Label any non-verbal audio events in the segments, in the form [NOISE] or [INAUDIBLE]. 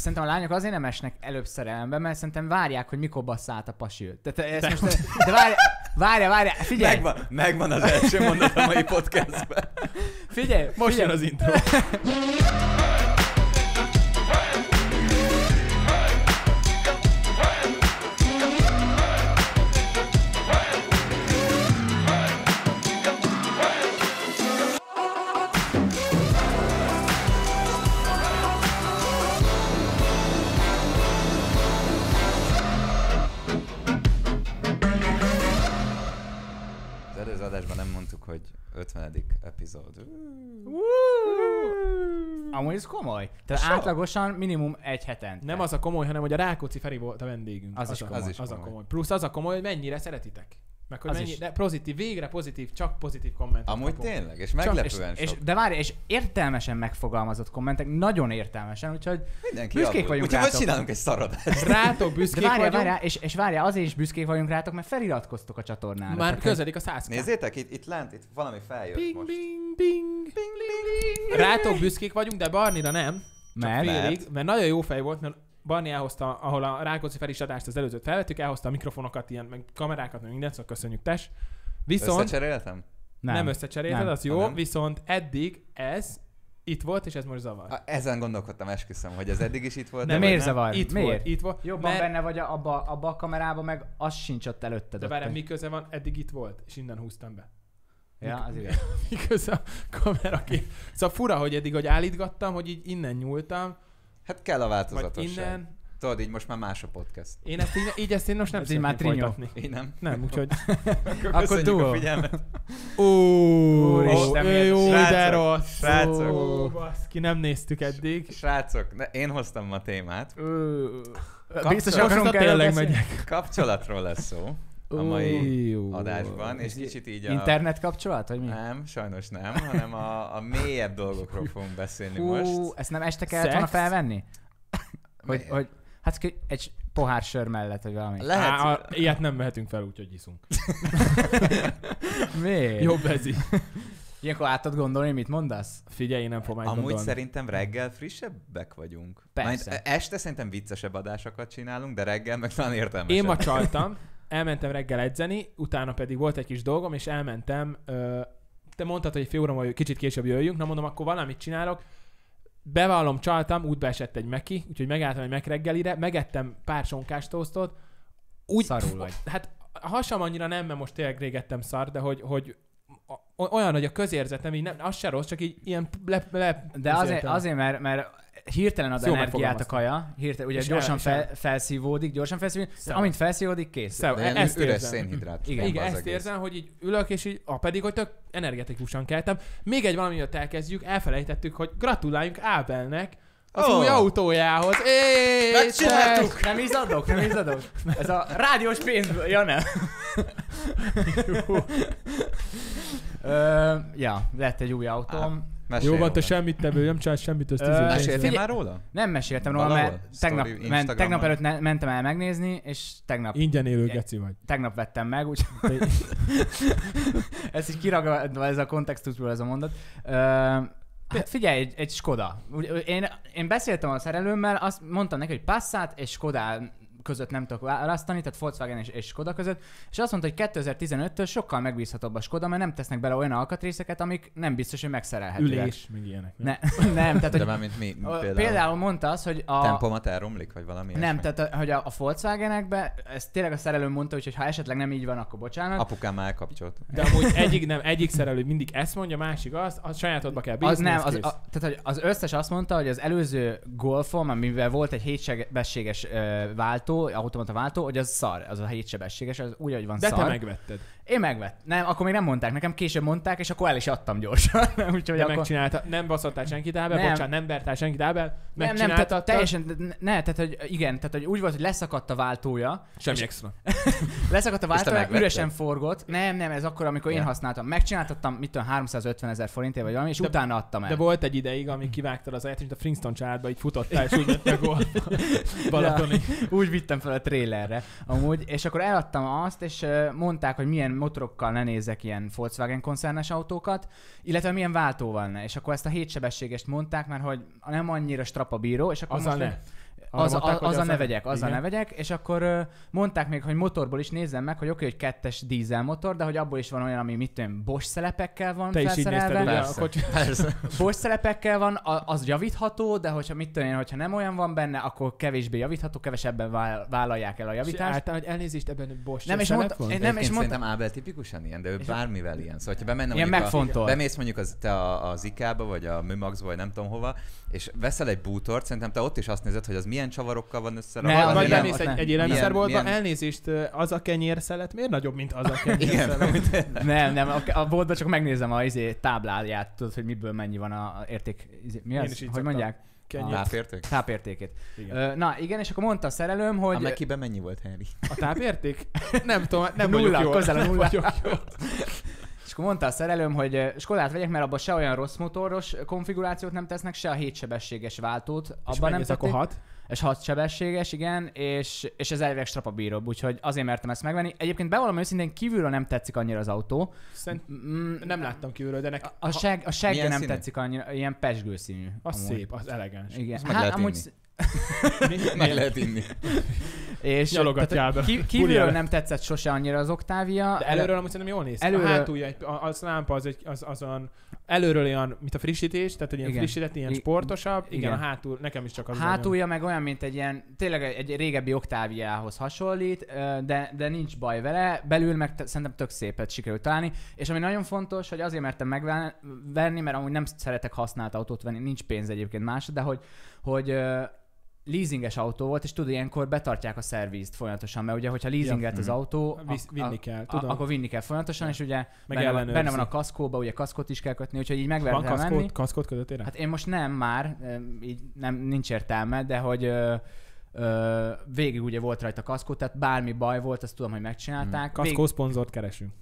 Szerintem a lányok azért nem esnek előbb szerelembe, mert szerintem várják, hogy mikor bassz át a pasil. Tehát ezt most, de várja, várja, várja, figyelj, Megvan, megvan az első mondat a mai podcastben. figyelj, Most figyelj. jön az intro. [LAUGHS] ez komoly. Tehát Sok. átlagosan minimum egy heten. Nem az a komoly, hanem hogy a Rákóczi Feri volt a vendégünk. Az is a, komoly. Az is az a komoly. komoly. Plusz az a komoly, hogy mennyire szeretitek. Meg hogy Az mennyi, is. de pozitív, végre pozitív, csak pozitív kommentet Amúgy kapunk. tényleg, és és, meglepően és, sok. de várj, és értelmesen megfogalmazott kommentek, nagyon értelmesen, úgyhogy Mindenki büszkék abból. vagyunk Úgyhogy rátok. csinálunk egy szarodást. Rátok de büszkék várjál, vagyunk. várjál, és, és várjál, azért is büszkék vagyunk rátok, mert feliratkoztok a csatornára. Már Tehát, közelik a 100 Nézzétek, itt, itt lent, itt valami feljött Bing, most. bing, bing, bing, Rátok büszkék vagyunk, de Barnira nem. Csak Mert? félig, mert nagyon jó fej volt, mert Barni elhozta, ahol a Rákóczi Feri is adást az előzőt felvettük, elhozta a mikrofonokat, ilyen, meg kamerákat, meg mindent, szóval köszönjük, tes. Viszont Összecseréltem? nem, nem összecserélted, Nem. az jó, Ha nem? viszont eddig ez itt volt, és ez most zavar. A- Ezen gondolkodtam, esküszöm, hogy ez eddig is itt volt. De vagy miért zavar? Itt Miért? volt, itt volt. Jobban mert, benne vagy abba, abba a kamerában, meg az sincs ott előtted. De ott. várjál, mi köze van, eddig itt volt, és innen húztam be. Ja, az [LAUGHS] igaz. Mi köze a kamera? Szóval fura, hogy eddig, hogy állítgattam, hogy így innen nyúltam, Hát kell a változatosság. innen. Tudod, így most már más a podcast. Én ezt így, így ezt én most nem így már trinyó. Én nem. Nem, úgyhogy... [LAUGHS] Akkor Akkor duo. a figyelmet. Ó, Úristen, jó, de Srácok, rossz. srácok. Ó, baszki, nem néztük eddig. Srácok, ne, én hoztam ma a témát. Biztos akarunk tényleg megyek. Kapcsolatról lesz szó a mai adásban, és kicsit így a... Internet kapcsolat, vagy mi? Nem, sajnos nem, hanem a, a mélyebb dolgokról fogunk beszélni Hú, most. ezt nem este kellett Szex? volna felvenni? [LAUGHS] Hogy, Mi- hogy hát ki- egy pohár sör mellett, vagy valami. Lehet, Á, a, ilyet nem vehetünk fel, úgyhogy iszunk. [LAUGHS] Miért? Jobb ez így. Ilyenkor át tudod gondolni, mit mondasz? Figyelj, én nem fogom Amúgy gondolni. szerintem reggel frissebbek vagyunk. Persze. Majd este szerintem viccesebb adásokat csinálunk, de reggel meg talán értelmesebb. Én ma csaltam, elmentem reggel edzeni, utána pedig volt egy kis dolgom, és elmentem, ö, te mondtad, hogy fél óra múlva kicsit később jöjjünk, na mondom, akkor valamit csinálok, bevallom, csaltam, útba esett egy meki, úgyhogy megálltam egy megreggelire, megettem pár sonkás tosztot, úgy, Szarul vagy. Hát a hasam annyira nem, mert most tényleg régettem szar, de hogy, hogy olyan, hogy a közérzetem így nem, az se rossz, csak így ilyen le, le De azért, azért mert, mert hirtelen ad jól energiát a kaja, hirtelen, ugye És gyorsan el- fel, el- felszívódik, gyorsan felszívódik, Szem. amint felszívódik, kész. Szem. De ilyen ezt üres érzem. szénhidrát. Igen, Igen, ezt egész. érzem, hogy így ülök, és így, ah, pedig, hogy tök energetikusan keltem. Még egy valami, miatt elkezdjük, elfelejtettük, hogy gratuláljunk Ábelnek az Ó. új autójához. Éj, Megcsináltuk! Nem izadok, nem izadok. Ez a rádiós pénz, ja nem. [LAUGHS] Ö, ja, lett egy új autóm. Mesélj Jó van, te semmit nem, nem csinálsz semmit, ezt Ö, Meséltél már róla? Nem meséltem róla, Valahol? mert tegnap, Instagramon? tegnap előtt ne, mentem el megnézni, és tegnap, Ingyen élő geci vagy. tegnap vettem meg, úgy [LAUGHS] ez így kiragadva ez a kontextusból ez a mondat. Ö, hát figyelj, egy, egy Skoda. Én, én beszéltem a szerelőmmel, azt mondtam neki, hogy Passat és Skoda között nem tudok választani, tehát Volkswagen és, és Skoda között, és azt mondta, hogy 2015-től sokkal megbízhatóbb a Skoda, mert nem tesznek bele olyan alkatrészeket, amik nem biztos, hogy megszerelhetőek. Ülés, meg ilyenek. nem? Ne, [LAUGHS] nem, tehát De hogy, már mint mi? a- Például, például mondta az, hogy a, tempomat elromlik, vagy valami nem, ilyesmi? tehát a, hogy a, a Volkswagenekben, ez tényleg a szerelő mondta, hogy ha esetleg nem így van, akkor bocsánat. Apukám már elkapcsolt. De amúgy egyik, nem, egyik szerelő mindig ezt mondja, másik azt, a sajátodba kell bízni, Az nem, az, a, tehát hogy az összes azt mondta, hogy az előző Golfom, amivel volt egy hétsebességes ö, váltó, automata váltó, hogy az szar, az a hétsebességes, az úgy, hogy van De szar. te megvetted. Én megvett. Nem, akkor még nem mondták, nekem később mondták, és akkor el is adtam gyorsan. [LAUGHS] Úgyhogy De akkor... megcsinálta, nem baszottál senkit Ábel, Nem. bocsánat, nem vertál senkit Ábel, Nem, nem, tehát teljesen, ne, tehát hogy igen, tehát hogy úgy volt, hogy leszakadt a váltója, semmi és- extra. [LAUGHS] Leszakadt a váltó, megvetted? üresen forgott. Nem, nem, ez akkor, amikor én Ja. használtam. Megcsináltattam, mit tudom, 350 ezer forintért vagy valami, és De- utána adtam el. De volt egy ideig, amíg kivágtad az aját, és a Flintstone családba így futottál, és [LAUGHS] úgy jöttek golfba. Balatoni. Úgy vittem fel a trailerre, amúgy, és akkor eladtam azt, és mondták, hogy milyen motorokkal ne nézzek ilyen Volkswagen koncernes autókat, illetve milyen váltóval ne. És akkor ezt a hétsebességest mondták, mert hogy nem annyira strapabíró, és akkor Azzal most ne. Az, mondták, a, hogy az a az ne a- vegyek, az a igen. ne vegyek, és akkor mondták még, hogy motorból is nézzem meg, hogy oké, hogy kettes dízelmotor, de hogy abból is van olyan, ami mit tudom, Bosch szelepekkel van Te is így nézted, felszerelve. ugye? A Persze, persze. [LAUGHS] Bosch szelepekkel van, a- az javítható, de hogyha mit tudom én, hogyha nem olyan van benne, akkor kevésbé javítható, kevesebben vál- vállalják el a És javítást. általán, hogy elnézést ebben Bosch Nem, és mondta- van? én- nem, és mondta- szerintem Ábel tipikusan ilyen, de ő bármivel ilyen. Szóval, ha bemenne Ilyen mondjuk a, megfontolt. bemész mondjuk az, te a, az IK-ba, vagy a Műmaxba, vagy nem tudom hova, és veszel egy bútort, szerintem te ott is azt nézed, hogy az milyen csavarokkal van összerakva. Ne, Vagy, vagy nem, bemész az egy, egy élelmiszerboltba, Milyen- elnézést, az a kenyérszelet miért nagyobb, mint az a Igen, kenyérszelet? amit- Nem, nem, a, a boltban csak megnézem a izé, tábláját, tudod, hogy miből mennyi van a érték. Izé, mi Én az? is így hogy mondják? Kenyér. Tápérték? Tápértékét. Igen. Na igen, és akkor mondta a szerelőm, hogy... A Mekiben mennyi volt, Henry? A tápérték? Nem tudom, nem Nulla, vagyok jól. közel a Nem nulla. És akkor mondta a szerelőm, hogy Skodát vegyek, mert abban se olyan rossz motoros konfigurációt nem tesznek, se a 7 sebességes váltót. És Abban nem mennyi ez akkor tették. hat? És 6 sebességes, igen, és, és ez elvileg strapabíróbb, úgyhogy azért mertem ezt megvenni. Egyébként bevallom őszintén kívülről nem tetszik annyira az autó. Szerint Mm, nem láttam kívülről, de nek... A, a, seg, a segge nem színű? tetszik annyira, ilyen pesgőszínű. Az amúgy. szép, az elegáns. Igen. Lehet amúgy [LAUGHS] Mi? Meg lehet inni. És Nyalogatjál tehát be. Ki, kívülről nem tetszett sose annyira az Octavia. De előről amúgy szerintem jól néz. Előről... Előről- A hátulja, egy, az lámpa az, egy, az, az olyan, előről olyan, mint a frissítés, tehát egy ilyen Igen. frissített, ilyen I- sportosabb. Igen, igen. a hátul, nekem is csak az Hátulja meg olyan, mint egy ilyen, tényleg egy régebbi Octaviához hasonlít, de, de nincs baj vele. Belül meg te, szerintem tök szépet sikerült találni. És ami nagyon fontos, hogy azért mertem megvenni, mert amúgy nem szeretek használt autót venni, nincs pénz egyébként más, de hogy, hogy leasinges autó volt, és tudod, ilyenkor betartják a szervizt folyamatosan, mert ugye, hogyha leasingelt Ja. az Mhm. autó, Visz, vinni kell, a- tudom. akkor vinni kell folyamatosan, és ugye Meg benne van, benne van a kaszkóba, ugye kaszkot is kell kötni, úgyhogy így Van megvertem venni. kaszkót, kaszkót kötöttél rá? Hát én most nem már, így nem, nincs értelme, de hogy ö, ö, végig ugye volt rajta kaszkó, tehát bármi baj volt, azt tudom, hogy megcsinálták. Hmm. Kaszkó szponzort keresünk.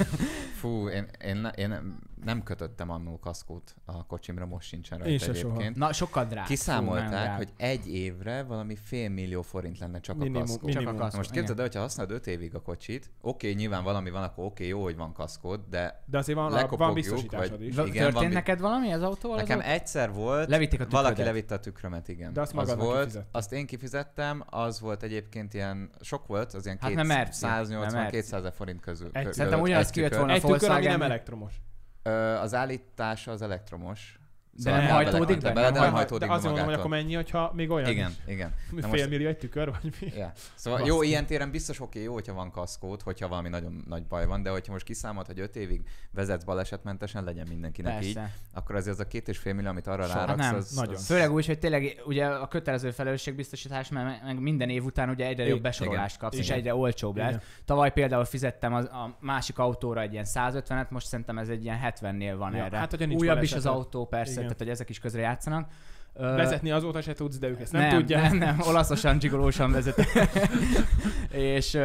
[LAUGHS] Fú, én, én, ne- én nem- kötöttem annó kaszkót a kocsimra, most sincsen rajta Én se soha. egyébként. Na, sokkal. Fú, nagyon Kiszámolták, drága. hogy egy évre valami fél millió forint lenne csak Minimum, a kaszkó. Csak a minimum. kaszkó. Most képzeld el, hogyha használod 5 évig a kocsit, oké, nyilván valami van, akkor oké, jó, hogy van kaszkód, de De azért van, van biztosításod vagy- is. Igen, Történt van neked valami az autóval? nekem az egyszer volt, Levitték a valaki levitte a tükrömet, igen. De azt az volt, kifizetted. azt én kifizettem, az volt egyébként ilyen, sok volt, az ilyen Hát mert merci, mert 180-200 ezer forint közül. Szerintem ugyanaz egy kijött volna Egy tükör, ami nem elektromos. Az állítása az elektromos. De nem kell hajtódik be? bele, Nem de nem hajt- hajtódik de be azért mondom, hogy magától. akkor mennyi, hogyha még olyan Igen, is. [LAUGHS] igen. Na fél most- millió egy tükör, vagy mi? Ja. Szóval Baszki. jó, ilyen téren biztos oké, jó, hogyha van kaszkót, hogyha valami nagyon nagy baj van, de hogyha most kiszámolt, hogy 5 évig vezetsz balesetmentesen, legyen mindenkinek így, Persze. akkor azért az a két és fél millió, amit arra Soha. ráraksz, Hát nem, az, nagyon. Az, Főleg úgy, hogy tényleg ugye a kötelező felelősségbiztosítás, mert meg- minden év után ugye egyre jobb besorolást kapsz, és Igen. egyre olcsóbb lesz. Tavaly például fizettem az, a másik autóra egy ilyen 150-et, most szerintem ez egy ilyen 70-nél van erre. hát, Újabb is az autó, persze. Tehát hogy ezek is közre játszanak. Vezetni azóta se tudsz, de ők ezt nem, nem, tudják. Nem, nem, olaszosan, dzsigolósan vezetek. [LAUGHS] és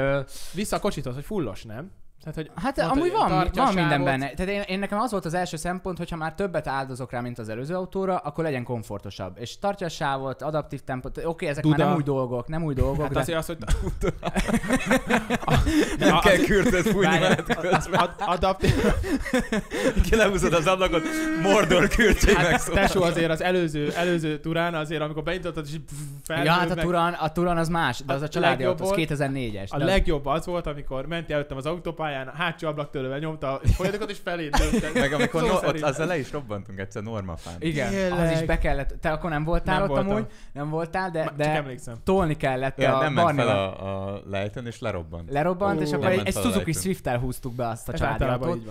Vissza a kocsithoz, hogy fullos, nem? Tehát, hogy hát amúgy van, van minden benne. Tehát én, én, nekem az volt az első szempont, hogy ha már többet áldozok rá, mint az előző autóra, akkor legyen komfortosabb. És tartja a sávot, adaptív tempót, oké, ezek Duda. már nem új dolgok, nem új dolgok, Hát de... azért az, hogy... [LAUGHS] nem A- kell kürtöt fújni veled közben. ad- adaptív... Ki lehúzod az ablakot, Mordor kürtjé Hát, megszólal. tesó azért az előző, előző turán azért, amikor beindítottad, és így Ja, hát a Turan, a Turan az más, de az A a családi autó, az volt- 2004-es. A legjobb az volt, amikor ment előttem az autópályán, a hátsó ablaktörővel nyomta a [LAUGHS] folyadékot, és felé. Meg amikor no, ott azzal le is robbantunk egyszer normafán. Igen, az Tényleg. is be kellett, te akkor nem voltál Nem ott voltam. amúgy, nem voltál, de, de emlékszem. tolni kellett Ja, a nem ment fel a, a lejtőn, és lerobbant. Lerobbant, Ó, és akkor egy, egy Suzuki. Swift-tel húztuk be azt a Ez családi.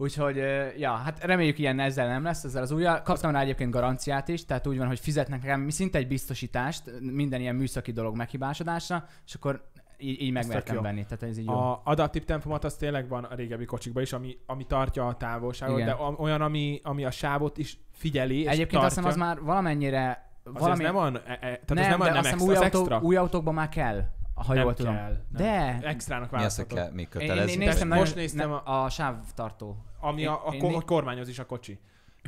Úgyhogy, ja, hát reméljük ilyen ezzel nem lesz, ezzel az újjal. Kaptam rá egyébként garanciát is, tehát úgy van, hogy fizetnek nekem mi szinte egy biztosítást minden ilyen műszaki dolog meghibásodásra, és akkor így, így tök megmertem jó. venni, tehát ez így jó. A adaptív tempomat az tényleg van a régebbi kocsikban is, ami, ami tartja a távolságot, Igen. de a- olyan, ami, ami a sávot is figyeli, és Egyébként tartja. azt hiszem az már valamennyire Azért valami... ez nem van, e, e, tehát nem, ez nem, de van, nem azt hiszem új, autó, extra. új autókban már kell, ha nem jól tudom. kell. Nem. De Extrának Mi az, kell még én, én, én néztem, Most nagyon, néztem ne, a- a sávtartó. Ami a, a, Én- ko- én- hogy kormányoz is a kocsi.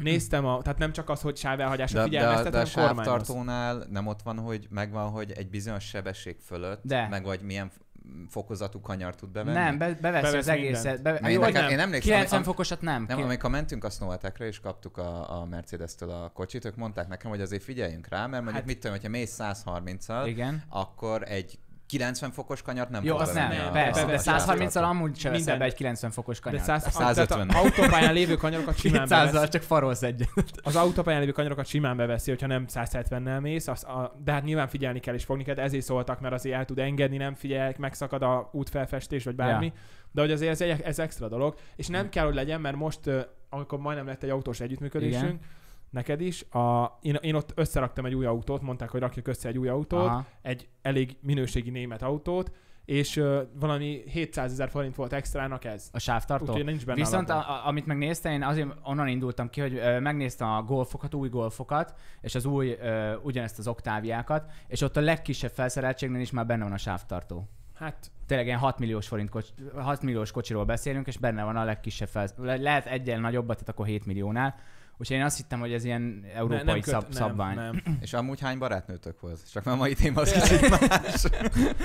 Néztem, a, tehát nem csak az, hogy sávelhagyásra De, de, figyelmeztet, de a hanem sávtartónál nem ott van, hogy megvan, hogy egy bizonyos sebesség fölött, De. meg vagy milyen fokozatú kanyar tud bevenni? Nem, be, beveszi Bevesz az egészet. Be, jó, nekem, nem. én emlékszem, 90 am- fokosat nem. nem, amikor mentünk a Snowatech-re és kaptuk a, a Mercedes-től a kocsit, ők mondták nekem, hogy azért figyeljünk rá, mert mondjuk Hát- mit tudom, hogyha mész 130-al, Igen. akkor egy 90 fokos kanyart nem Jó, azt nem, a- persze, de a 130-al sávtartó. amúgy se veszel be egy 90 fokos De kanyart. 100, 150. Tehát a autópályán lévő kanyarokat simán 200-zal beveszi. csak farolsz egyet. Az autópályán lévő kanyarokat simán beveszi, hogyha nem 170-nel mész, az a, de hát nyilván figyelni kell és fogni kell, de ezért szóltak, mert azért el tud engedni, nem figyel, megszakad a útfelfestés, vagy bármi. Ja. De hogy azért ez, ez extra dolog, és nem kell, hogy legyen, mert most, amikor majdnem lett egy autós együttműködésünk, Igen. Neked is, a, én, én ott összeraktam egy új autót, mondták, hogy rakjuk össze egy új autót, Aha. egy elég minőségi német autót, és ö, valami 700 ezer forint volt extrának ez. A sávtartó. Úgyhogy nincs benne Viszont a, a, amit megnéztem, én azért onnan indultam ki, hogy ö, megnéztem a golfokat, új golfokat, és az új, ö, ugyanezt az oktáviákat, és ott a legkisebb felszereltségnél is már benne van a sávtartó. Hát Tényleg ilyen 6 milliós, forint kocs, 6 milliós kocsiról beszélünk, és benne van a legkisebb. Le, lehet egyen nagyobbat, tehát akkor 7 milliónál. Úgyhogy én azt hittem, hogy ez ilyen európai ne, nem szab, köt, szabvány. Nem, nem. [CLEARS THROAT] És amúgy hány barátnőtök volt? Csak már a mai téma az [LAUGHS] kicsit más.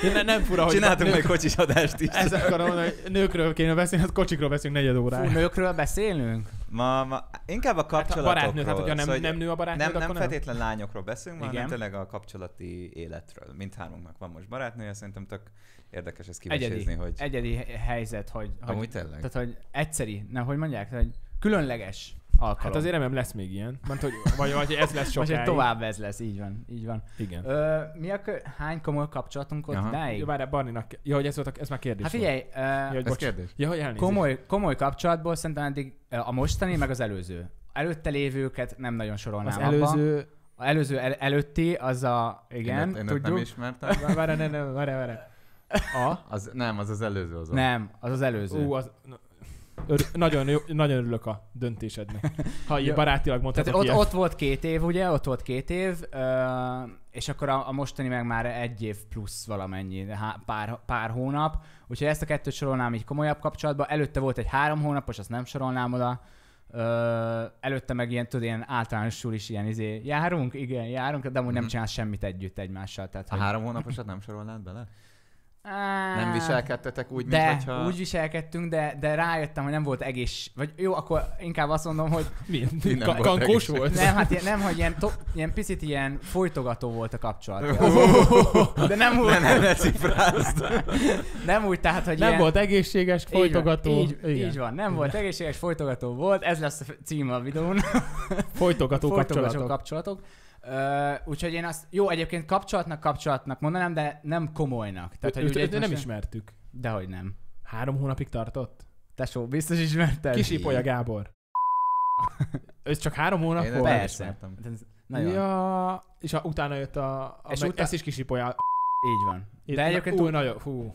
De ne, nem fura, hogy Csináltunk nők, még kocsis adást is. Ez akarom mondani, hogy nőkről kéne beszélni, hát kocsikról beszélünk negyed Fú, órája. nőkről beszélünk? Ma, ma, inkább a Hát a kapcsolatokról. barátnő, tehát hogyha nem, szóval, nem nő a barátnő, nem, nem nem. feltétlen lányokról beszélünk, hanem Igen. tényleg a kapcsolati életről. Mindhármunknak van most barátnője, szerintem tök érdekes ezt kivesézni, hogy egyedi helyzet, hogy, hogy amúgy tényleg. Tehát, hogy egyszeri, nem, hogy mondják, hogy különleges alkalom. Hát azért remélem lesz még ilyen. Mert, hogy, vagy, vagy ez lesz Vagy sokáig. hogy tovább ez lesz, így van, így van. Igen. Ö, mi a kö... hány komoly kapcsolatunk volt Aha. idáig? Jó, várjál, Barninak. Ja, hogy ez, volt, a- ez már kérdés Hát volt. figyelj, ö, Ja, hogy Ez bocs. kérdés. Ja, hogy elnézést. komoly, komoly kapcsolatból szerintem eddig a mostani, meg az előző. Előtte lévőket nem nagyon sorolnám Az abba. előző... A előző el, előtti, az a, igen, én, őt- én tudjuk. nem ismertem. Várjál, ne, ne, várjál, várjál. A? Az, nem, az az előző az. Nem, az az előző. Ú, az... Ör, nagyon, jó, nagyon örülök a döntésednek. Ha így barátilag Tehát mondhatok ott, ott volt két év, ugye? Ott volt két év, és akkor a, a mostani meg már egy év plusz valamennyi, há, pár, pár hónap. Úgyhogy ezt a kettőt sorolnám így komolyabb kapcsolatba. Előtte volt egy három hónapos, azt nem sorolnám oda. Ö, előtte meg ilyen, tudod, ilyen általánosul is ilyen izé, járunk? Igen, járunk, de amúgy nem Mhm. csinálsz semmit együtt egymással. Tehát, A három hónaposat nem sorolnád bele? Á, Nem viselkedtetek úgy, de, mint hogyha... úgy viselkedtünk, de, de rájöttem, hogy nem volt egész, vagy jó, akkor inkább azt mondom, hogy [LAUGHS] Mi? nem Ka- volt kankós egész. volt? nem, hát ilyen, nem, hogy ilyen, to, ilyen picit ilyen folytogató volt a kapcsolat. De nem úgy, Ne, ne, ne nem úgy, tehát, hogy Nem ilyen, volt egészséges, így van, folytogató. Így, Igen. így van, nem volt egészséges, folytogató volt, ez lesz a címe a videón. Folytogató Folytogató kapcsolatok. kapcsolatok. Uh, úgyhogy én azt, jó, egyébként kapcsolatnak kapcsolatnak mondanám, de nem komolynak. Tehát, hogy Őt- ugye őt itt nem most- ismertük. Dehogy nem. Három hónapig tartott? Tesó, biztos ismerted? Kisipolya Gábor. [LAUGHS] Ez csak három hónap Én volt? Persze. Ez Nagyon. Ja, és a, utána jött a... a És meg, utá- ezt is kisipolya. Így van. De egyébként Ú, úgy, nagyon, fú.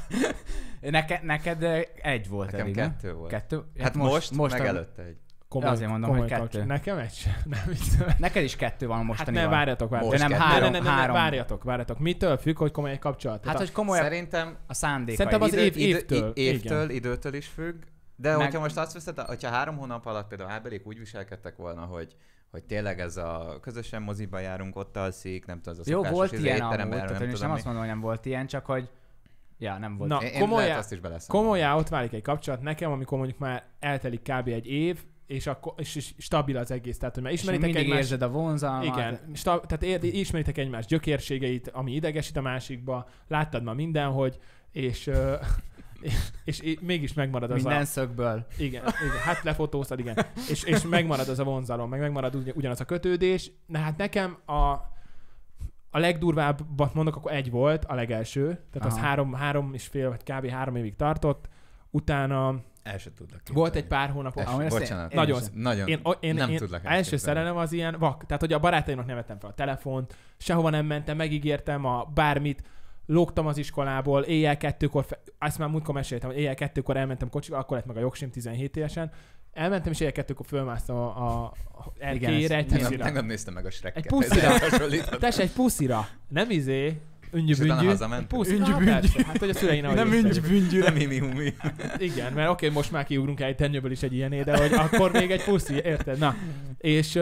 [LAUGHS] neke, neked egy volt Nekem nem? kettő volt. Kettő? Hát most, most meg a- előtte egy. Komoly, Azért mondom, komoly hogy kettő. kapcsolat. Nekem egy sem. [LAUGHS] Nem. Neked is kettő van Hát mostani. ne, várjatok, várjatok. Most De nem három, ne, ne, ne, három. várjatok, várjatok. Mitől függ, hogy komoly egy kapcsolat? Hát, Tehát hogy komolyabb Szerintem a szándékai. Szerintem az idő, év- évtől, évtől, igen. időtől is függ. De Meg- hogyha most azt veszed, hogyha három hónap alatt például Ábelék úgy viselkedtek volna, hogy hogy tényleg ez a közösen moziba járunk, ott alszik, nem tudom, ez a Jó, volt izé, ilyen amúgy, tehát nem tudom nem azt mondom, hogy nem volt ilyen, csak hogy... Ja, nem volt. Na, Én, komolyá- azt is komolyá ott válik egy kapcsolat nekem, amikor mondjuk már eltelik kb. egy év, és, akkor, és, és stabil az egész. Tehát, hogy már és ismeritek mindig egymást. érzed a vonzalmat. Igen, sta, tehát ér, ismeritek egymás gyökérségeit, ami idegesít a másikba, láttad ma mindenhogy, és, ö, [LAUGHS] és, és mégis megmarad az Minden a... szögből. Igen, igen, hát lefotóztad, igen. És, és megmarad az a vonzalom, meg megmarad ugy- ugyanaz a kötődés. Na hát nekem a, a legdurvábbat mondok, akkor egy volt, a legelső. Tehát az Aha. három, három és fél, vagy kb. három évig tartott. Utána El sem tudlak volt egy képzelni. pár ezt én- bocsánat. én Nagyon is- Nagyon. Én, én, nem én tudlak első elképzelni. szerelem az ilyen vak. Tehát, hogy a barátaimnak nem vettem fel a telefont, sehova nem mentem, megígértem a bármit, lógtam az iskolából, éjjel kettőkor, fe... azt már múltkor meséltem, hogy éjjel kettőkor elmentem kocsival, akkor lett meg a jogsim 17 évesen, elmentem, és éjjel kettőkor fölmásztam a, a, erkélyre egy puszira. tegnap néztem meg a Shrek-et. Egy puszira. [LAUGHS] Hasonlított. Tess, egy puszira. Nem izé, És utána öngyű hazament? Puszi. Üngyű Ah, persze. Hát, hogy a szüleim nehogy észrevegyék. büngyű. Nem imi umi. [LAUGHS] Igen, mert oké, most már kiugrunk egy tennyőből is egy ilyené, de hogy akkor még egy puszi, érted? Na, és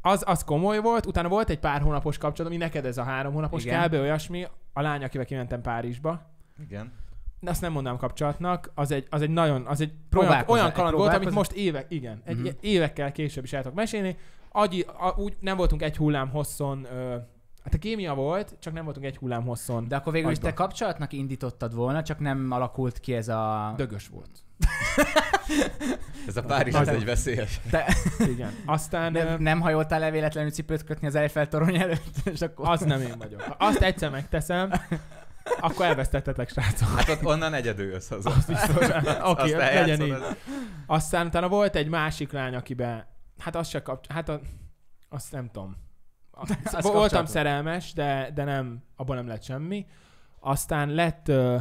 az, az komoly volt, utána volt egy pár hónapos kapcsolat, ami neked ez a három hónapos Igen. kb. olyasmi, a lány, akivel kimentem Párizsba, Igen. de azt nem mondanám kapcsolatnak, az egy, az egy nagyon, az egy olyan, olyan kaland volt, amit most évek, igen, egy Mhm. évekkel később is el tudok mesélni. Agyi, a, úgy nem voltunk egy hullám hosszon, ö, hát a kémia volt, csak nem voltunk egy hullám hosszon. De akkor végül is te kapcsolatnak indítottad volna, csak nem alakult ki ez a... Dögös volt. [LAUGHS] Ez a Párizs, ez egy veszélyes. Te Igen. Aztán nem, nem hajottál le véletlenül cipőt kötni az Eiffel torony előtt, és akkor... az nem én vagyok. Ha azt egyszer megteszem, akkor elvesztettetek, srácok. Hát ott onnan egyedül jössz haza. [LAUGHS] Oké, Azt legyen eljátszod, így. az- Aztán utána volt egy másik lány, akiben, hát az se kapcs... Hát a, azt nem tudom. Az Voltam szerelmes, de, de nem, abban nem lett semmi. Aztán lett ö,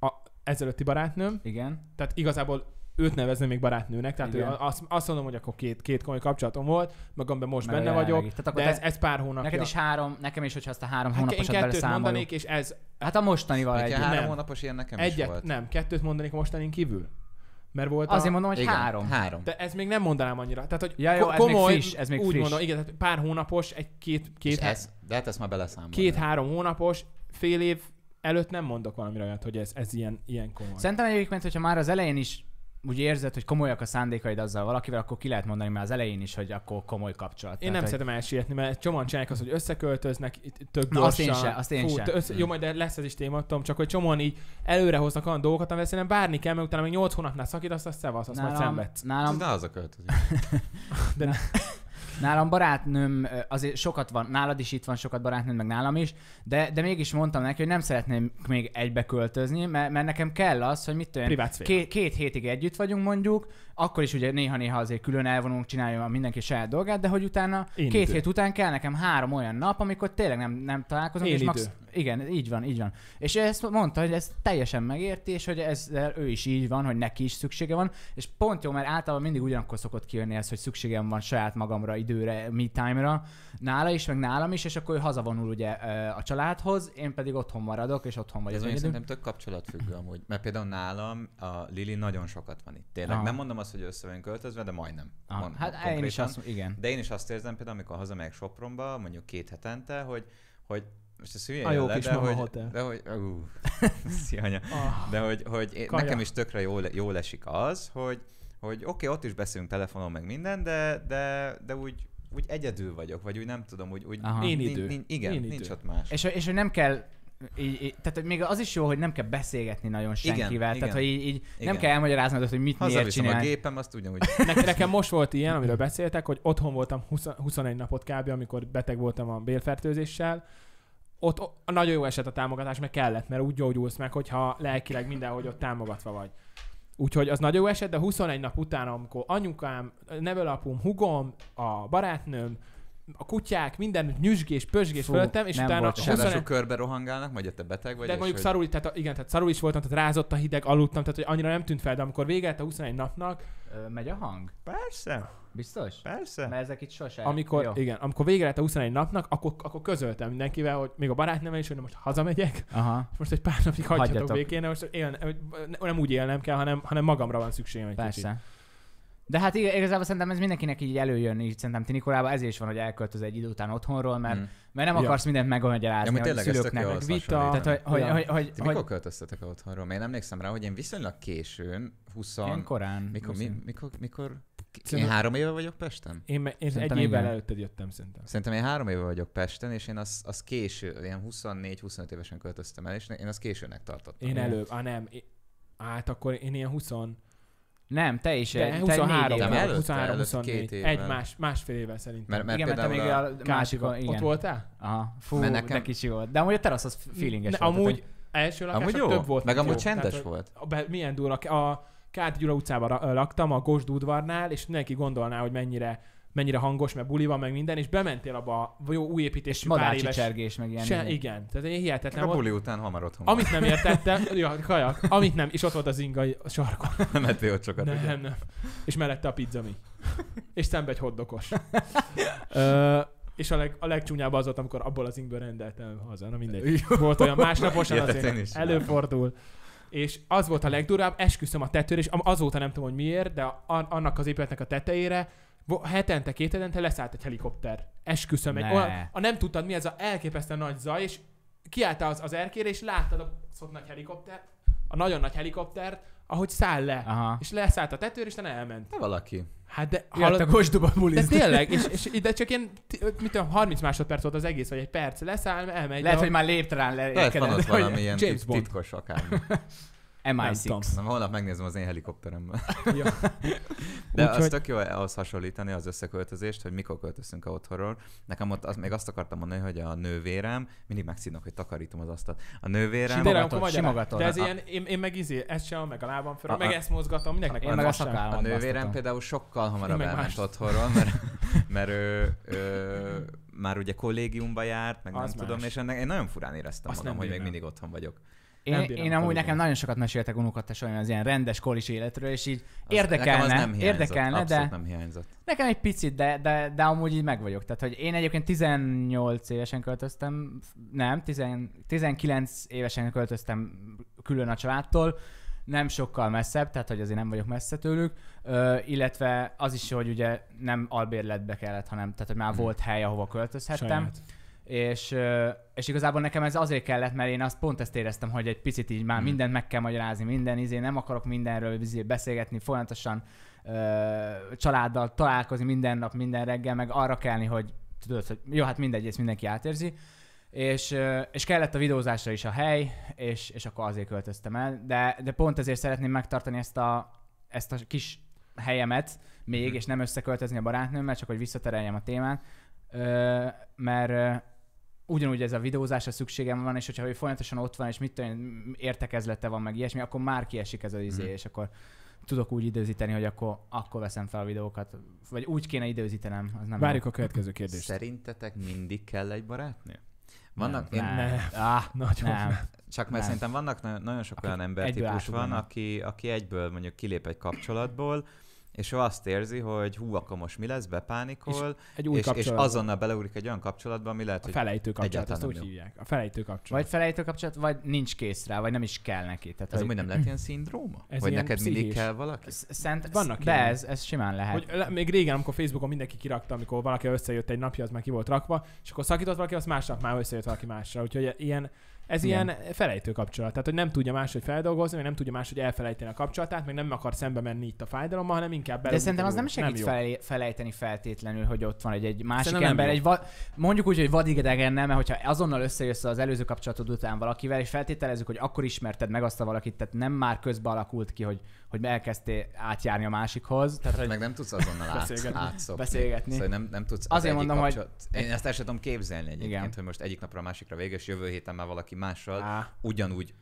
a ezelőtti barátnőm, Igen. tehát igazából őt nevezni még barátnőnek, tehát ő, Igen. azt, azt mondom, hogy akkor két, két komoly kapcsolatom volt, magamban most Meg benne vagyok. Tehát akkor de ez, ez pár hónapja. Neked is három, nekem is, hogyha azt a három hát én hónaposat kettőt beleszámolom. mondanék, és ez Hát a mostanival együtt. három nem. hónapos ilyen nekem is egyet, volt. nem, kettőt mondanék mostanin kívül. Mert volt Azért a... mondom, hogy Igen, három. Három. De ez még nem mondanám annyira. Tehát, hogy Ja, jó, ko- ez még komoly, friss, ez még úgy friss. mondom, igen, tehát pár hónapos, egy két, két, ez, de hát ezt már beleszámolom. két-három hónapos, fél év előtt nem mondok valamire olyat, hogy ez, ez ilyen, ilyen komoly. Szerintem egyébként, hogyha már az elején is úgy érzed, hogy komolyak a szándékaid azzal valakivel, akkor ki lehet mondani már az elején is, hogy akkor komoly kapcsolat. Én Tehát, nem hogy... szeretem elsietni, mert csomóan csinálják azt, hogy összeköltöznek, tök Na, gyorsan. azt én se, azt én se. te össze, jó, majd lesz ez is téma, tudom, csak hogy csomóan így előre hoznak olyan dolgokat, amivel szerintem bárni kell, mert utána még 8 hónapnál szakítasz, azt szevasz, azt majd nálam, szenvedsz. nálam, De az a költözik. [LAUGHS] nálam barátnőm, azért sokat van, nálad is itt van sokat barátnőm, meg nálam is, de, de mégis mondtam neki, hogy nem szeretném még egybe költözni, mert, mert nekem kell az, hogy mit tudom, két, két hétig együtt vagyunk mondjuk, akkor is ugye néha-néha azért külön elvonulunk, csinálja mindenki saját dolgát, de hogy utána Én két idő. hét után kell nekem három olyan nap, amikor tényleg nem, nem találkozunk, Én és max, idő. igen, így van, így van. És ezt mondta, hogy ez teljesen megérti, és hogy ez ő is így van, hogy neki is szüksége van, és pont jó, mert általában mindig ugyanakkor szokott kijönni ez, hogy szükségem van saját magamra, időre, me time-ra, nála is, meg nálam is, és akkor ő hazavonul ugye a családhoz, én pedig otthon maradok, és otthon Vagy vagyok ez szerintem tök kapcsolatfüggő amúgy. Mert például nálam a Lili nagyon sokat van itt. Tényleg Aha. nem mondom azt, hogy össze vagyunk költözve, de majdnem. Aha, Mond- hát én is azt, igen. De én is azt érzem például, amikor hazamegyek Sopronba, mondjuk két hetente, hogy, hogy most ez hülye A jó le, kis de hogy, hotel. de hogy, ú, [LAUGHS] szia anya. Ah, De hogy, hogy én, nekem is tökre jól, jól esik az, hogy, hogy oké, okay, ott is beszélünk telefonon meg minden, de, de, de úgy, úgy egyedül vagyok, vagy úgy nem tudom, úgy, úgy Aha. Én nin- idő. nin- igen, Én nincs idő. ott más. És, és hogy nem kell így, így, tehát hogy még az is jó, hogy nem kell beszélgetni nagyon Igen, senkivel, igen. tehát hogy így, így nem Igen. kell elmagyaráznod, hogy mit miért Hazaviszem a csinál. gépem, azt ugyanúgy. ne, nekem most volt ilyen, amiről beszéltek, hogy otthon voltam 20, 21 napot kb., amikor beteg voltam a bélfertőzéssel. Ott, ott nagyon jó eset a támogatás, meg kellett, mert úgy gyógyulsz meg, hogyha lelkileg mindenhogy ott támogatva vagy. Úgyhogy az nagyon jó eset, de 21 nap után, amikor anyukám, nevelapum, hugom, a barátnőm, a kutyák, minden nyüzsgés, pösgés Fú, fölöttem, és nem utána volt És 21, ráadásul körbe rohangálnak, majd te beteg vagy. de mondjuk hogy- szarul, tehát, igen, tehát szarul is voltam, tehát rázott a hideg, aludtam, tehát hogy annyira nem tűnt fel, de amikor vége lett a 21 napnak, Ö, Megy a hang? persze, Biztos? Persze. Mert ezek itt sose. amikor, Jó. igen, amikor vége lett a 21 napnak, akkor, akkor közöltem mindenkivel, hogy még a barátnőmmel is, hogy most hazamegyek, Aha, és [LAUGHS] most egy pár napig hagyjatok, Hagyjatok. békén, most hogy nem úgy élnem kell, hanem, hanem magamra van szükségem egy persze. kicsit. De hát ig- igazából szerintem ez mindenkinek így előjön, így szerintem Tinikorában ezért is van, hogy elköltöz egy idő után otthonról, mert, Mm. mert nem Ja. akarsz mindent Ja, megmagyarázni hogy a tényleg ez tök szülőknek. meg az vita. Tehát, hogy, hogy, Ja. hogy, hogy, Ti hogy, mikor költöztetek el otthonról? Én emlékszem rá, hogy én viszonylag későn, 20... ilyen korán. Mikor, mi, mikor, mikor? Én három éve vagyok Pesten? Én, me- én egy évvel előtted jöttem szerintem. Szerintem én három éve vagyok Pesten, és én az, az késő, ilyen 24-25 évesen költöztem el, és én azt későnek tartottam. Én előbb, á nem, én, hát akkor én ilyen 20, Nem, te is. de te egy 23, négy Nem, évvel. előtte, 23, előtte 24, két egy más, másfél évvel szerintem. Mert, mert igen, mert te még a, a, másik, Kártyúba. igen. Ott voltál? Aha, fú, Mert nekem... de kicsi volt. De amúgy a terasz az feelinges Ne, volt. amúgy tehát, első amúgy lakások jó, több volt. meg amúgy jó. csendes Tehát, volt. a be- milyen durva. A Kárty Gyula utcában laktam, a Gosd udvarnál, és mindenki gondolná, hogy mennyire, mennyire hangos, mert buli van, meg minden, és bementél abba a jó új és építésű pár éves... csergés, meg ilyen. Se, ilyen- igen, tehát egy hihetetlen A volt. buli után hamar otthon Amit nem értettem, [LAUGHS] ja, kajak, amit nem, és ott volt az ingai sarkon. [LAUGHS] Nem ettél ott sokat, ugye? Nem, nem. És mellette a pizza mi. És szembe egy hoddokos. [LAUGHS] Ö, és a, leg, a legcsúnyább az volt, amikor abból az ingből rendeltem haza. Na mindegy. Volt olyan másnaposan én azért előfordul. És az volt a legdurább, esküszöm a tetőre, és azóta nem tudom, hogy miért, de a, annak az épületnek a tetejére hetente, két hetente leszállt egy helikopter. Esküszöm. Egy, Ne. olyan, a nem tudtad mi ez a elképesztően nagy zaj, és kiálltál az, az erkére, és láttad a szott nagy helikopter, a nagyon nagy helikoptert, ahogy száll le. Aha. És leszállt a tetőre, és elment. De valaki. Hát de, Jött a gosduba de bulizni. tényleg, és, és ide csak t- mit tudom, 30 másodperc volt az egész, vagy egy perc, leszáll, elmegy. Lehet, de- hogy már léptrán Lehet van ott hogy valami ilyen James Bond. titkos akármi. [LAUGHS] Nem MI6. tudom. Na, holnap megnézem az én helikopteremmel. [LAUGHS] Ja. [LAUGHS] De Úgyhogy- az tök jó ahhoz hasonlítani az összeköltözést, hogy mikor költözünk a otthonról. Nekem ott az, még azt akartam mondani, hogy a nővérem, mindig megszínok, hogy takarítom az asztalt. A nővérem, Simogatod. De ez A- ilyen, én, én meg izé, ezt csinálom, meg a lábam fel, A- meg a- ezt mozgatom, mindenkinek Én van meg a fasság. szakállam. a nővérem basztatom. például sokkal hamarabb elment mást. otthonról, mert, [LAUGHS] mert ő, ő, már ugye kollégiumba járt, meg Az nem tudom, más. és ennek én nagyon furán éreztem Azt magam, hogy még mindig otthon vagyok. Én, Nem én amúgy nekem nagyon sokat meséltek unokatesaim az ilyen rendes kolis életről, és így Az- érdekelne, az nem érdekelne, de nem hiányzott. nekem egy picit, de, de, de amúgy így meg vagyok. Tehát, hogy én egyébként 18 évesen költöztem, nem, 10, 19 évesen költöztem külön a családtól, nem sokkal messzebb, tehát hogy azért nem vagyok messze tőlük, ö, illetve az is, hogy ugye nem albérletbe kellett, hanem tehát hogy már Mhm. volt hely, ahova költözhettem. Saját. És, és igazából nekem ez azért kellett, mert én azt pont ezt éreztem, hogy egy picit így már Hmm. mindent meg kell magyarázni, minden izé, nem akarok mindenről izé beszélgetni, folyamatosan ö, családdal találkozni minden nap, minden reggel, meg arra kelni, hogy tudod, hogy jó, hát mindegy, ezt mindenki átérzi. És, és kellett a videózásra is a hely, és, és akkor azért költöztem el. De, de pont ezért szeretném megtartani ezt a, ezt a kis helyemet még, Mhm. és nem összeköltözni a barátnőmmel, csak hogy visszatereljem a témát. Ö, mert ugyanúgy ez a videózásra szükségem van, és hogyha ő folyamatosan ott van, és mit tudom, értekezlete van, meg ilyesmi, akkor már kiesik ez az izé, Mhm. és akkor tudok úgy időzíteni, hogy akkor, akkor veszem fel a videókat. Vagy úgy kéne időzítenem, az nem Várjuk jó. a következő kérdést. Szerintetek mindig kell egy barátnő? Vannak, nem, én, nem. Ne. Ah, [LAUGHS] Nagyon nem. Csak mert Nem. szerintem vannak na- nagyon sok Akik olyan embertípus van, aki, aki egyből mondjuk kilép egy kapcsolatból, és ő azt érzi, hogy hú, akkor most mi lesz, bepánikol, Egy új és, és azonnal beleugrik egy olyan kapcsolatba, ami lehet, A hogy felejtő kapcsolat, azt egyáltalán úgy jó. hívják. A felejtő kapcsolat. Vagy felejtő kapcsolat, vagy nincs kész rá, vagy nem is kell neki. Tehát, ez hogy- nem lehet ilyen szindróma? Ez Vagy ilyen neked mindig pszichés. kell valaki? Sz- Szent, Vannak de ez, ez simán lehet. Hogy le- még régen, amikor Facebookon mindenki kirakta, amikor valaki összejött egy napja, az már ki volt rakva, és akkor szakított valaki, az másnap már összejött valaki másra. Úgyhogy ilyen, ez Igen. ilyen felejtő kapcsolat. Tehát, hogy nem tudja máshogy feldolgozni, meg nem tudja máshogy elfelejteni a kapcsolatát, meg nem akar szembe menni itt a fájdalommal, hanem inkább De szerintem az nem segít jó. fel, felejteni feltétlenül, hogy ott van egy, egy másik Szerintem nem ember, egy va, mondjuk úgy, hogy vadigedegennel, mert hogyha azonnal összejössz az előző kapcsolatod után valakivel, és feltételezzük, hogy akkor ismerted meg azt a valakit, tehát nem már közben alakult ki, hogy, hogy elkezdtél átjárni a másikhoz. Tehát, hogy Meg nem tudsz azonnal át, Beszélgetni. átszopni. Beszélgetni. Szóval nem, nem tudsz Azért az egyik mondom, hogy-. Én ezt el sem tudom képzelni egyébként, Igen. hogy most egyik napra a másikra vége, és jövő héten már valaki mással Á, ugyanúgy.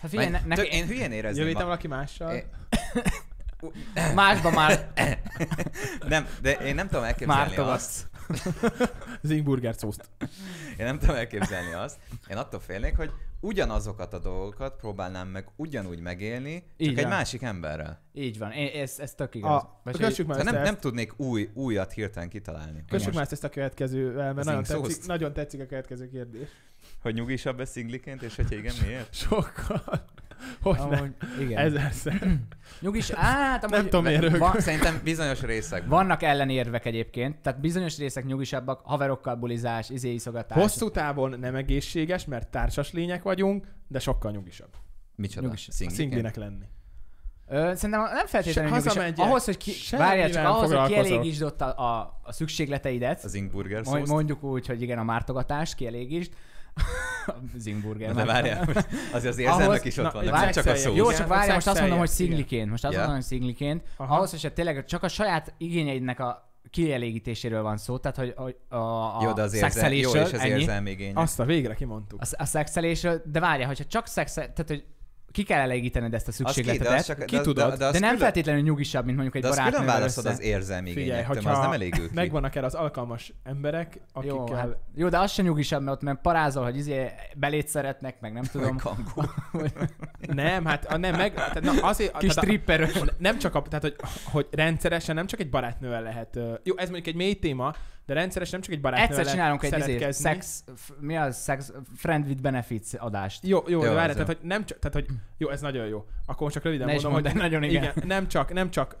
hát figyelj, ne, Tök- én hülyén érezném. jövő héten ma- valaki mással. É- másban már [LAUGHS] Nem, de én nem tudom elképzelni Mártogatsz. azt, [LAUGHS] Zingburger szószt. én nem tudom elképzelni azt, én attól félnék, hogy ugyanazokat a dolgokat próbálnám meg ugyanúgy megélni, csak Így egy van. másik emberrel. így van, én, ez, ez tök igaz. A, Vagy, kössük már Szóval ezt, nem, ezt, nem tudnék új, újat hirtelen kitalálni. kössük Most, már ezt, ezt a következővel, mert nagyon tetszik, szószt. nagyon tetszik a következő kérdés. Hogy nyugisabb ez szingliként, és hogyha igen, miért? [LAUGHS] Sokkal. Hogy ne? Amúgy, igen. Ezerszer. [CLEARS THROAT] Nyugis, á, hát amúgy, Nem tudom, miért van, Szerintem bizonyos részekben. vannak ellenérvek egyébként, tehát bizonyos részek nyugisabbak, haverokkal bulizás, izé iszogatás. Hosszú távon nem egészséges, mert társas lények vagyunk, de sokkal nyugisabb. Micsoda? Nyugis- szinglinek lenni. Ö, szerintem nem feltétlenül Se- nyugis. Ahhoz, hogy ki, várjál, csak nem ahhoz, hogy kielégítsd ott a, a, a szükségleteidet, Az Ingburger szószt? mondjuk úgy, hogy igen, a mártogatást kielégítsd. [LAUGHS] a Zingburger. De várjál, most azért az érzelmek Ahhoz- is na, ott vannak, várj, nem csak a szó. Jó, csak várjál, most azt mondom, hogy szexeljen, szingliként. Most azt Ja. mondom, hogy szingliként. Aha. Ahhoz, hogy tényleg csak a saját igényeidnek a kielégítéséről van szó, tehát hogy a, a Jó, de az érzel, jó, szexelésről, és az ennyi. érzelmi igény. Azt a végre kimondtuk. A, a szexelésről, de várjál, hogyha csak szexel, tehát hogy ki kell elégítened ezt a Az ki, de, csak, Ki de, tudod, de, de, az nem külön, feltétlenül nyugisabb, mint mondjuk egy de az külön barátnővel választod össze. az érzelmi Figyelj, hogyha az nem elég ő ki. Megvannak erre az alkalmas emberek, Jó, akikkel... hát, jó, de az sem nyugisabb, mert ott mert parázol, hogy izé belét szeretnek, meg nem tudom. Nem, hát a, nem, meg, tehát, na, azért, Kis stripper. nem csak a, tehát, hogy, hogy rendszeresen nem csak egy barátnővel lehet, jó, ez mondjuk egy mély téma, de rendszeresen nem csak egy barátnővel Egyszer csinálunk egy izé, sex, f- mi az, sex, friend with benefits adást. Jó, jó, Jó, várj, tehát, hogy nem csak, tehát, hogy jó, ez nagyon jó. Akkor most csak röviden Ne mondom, mondd, hogy nagyon igen. igen, nem csak, nem csak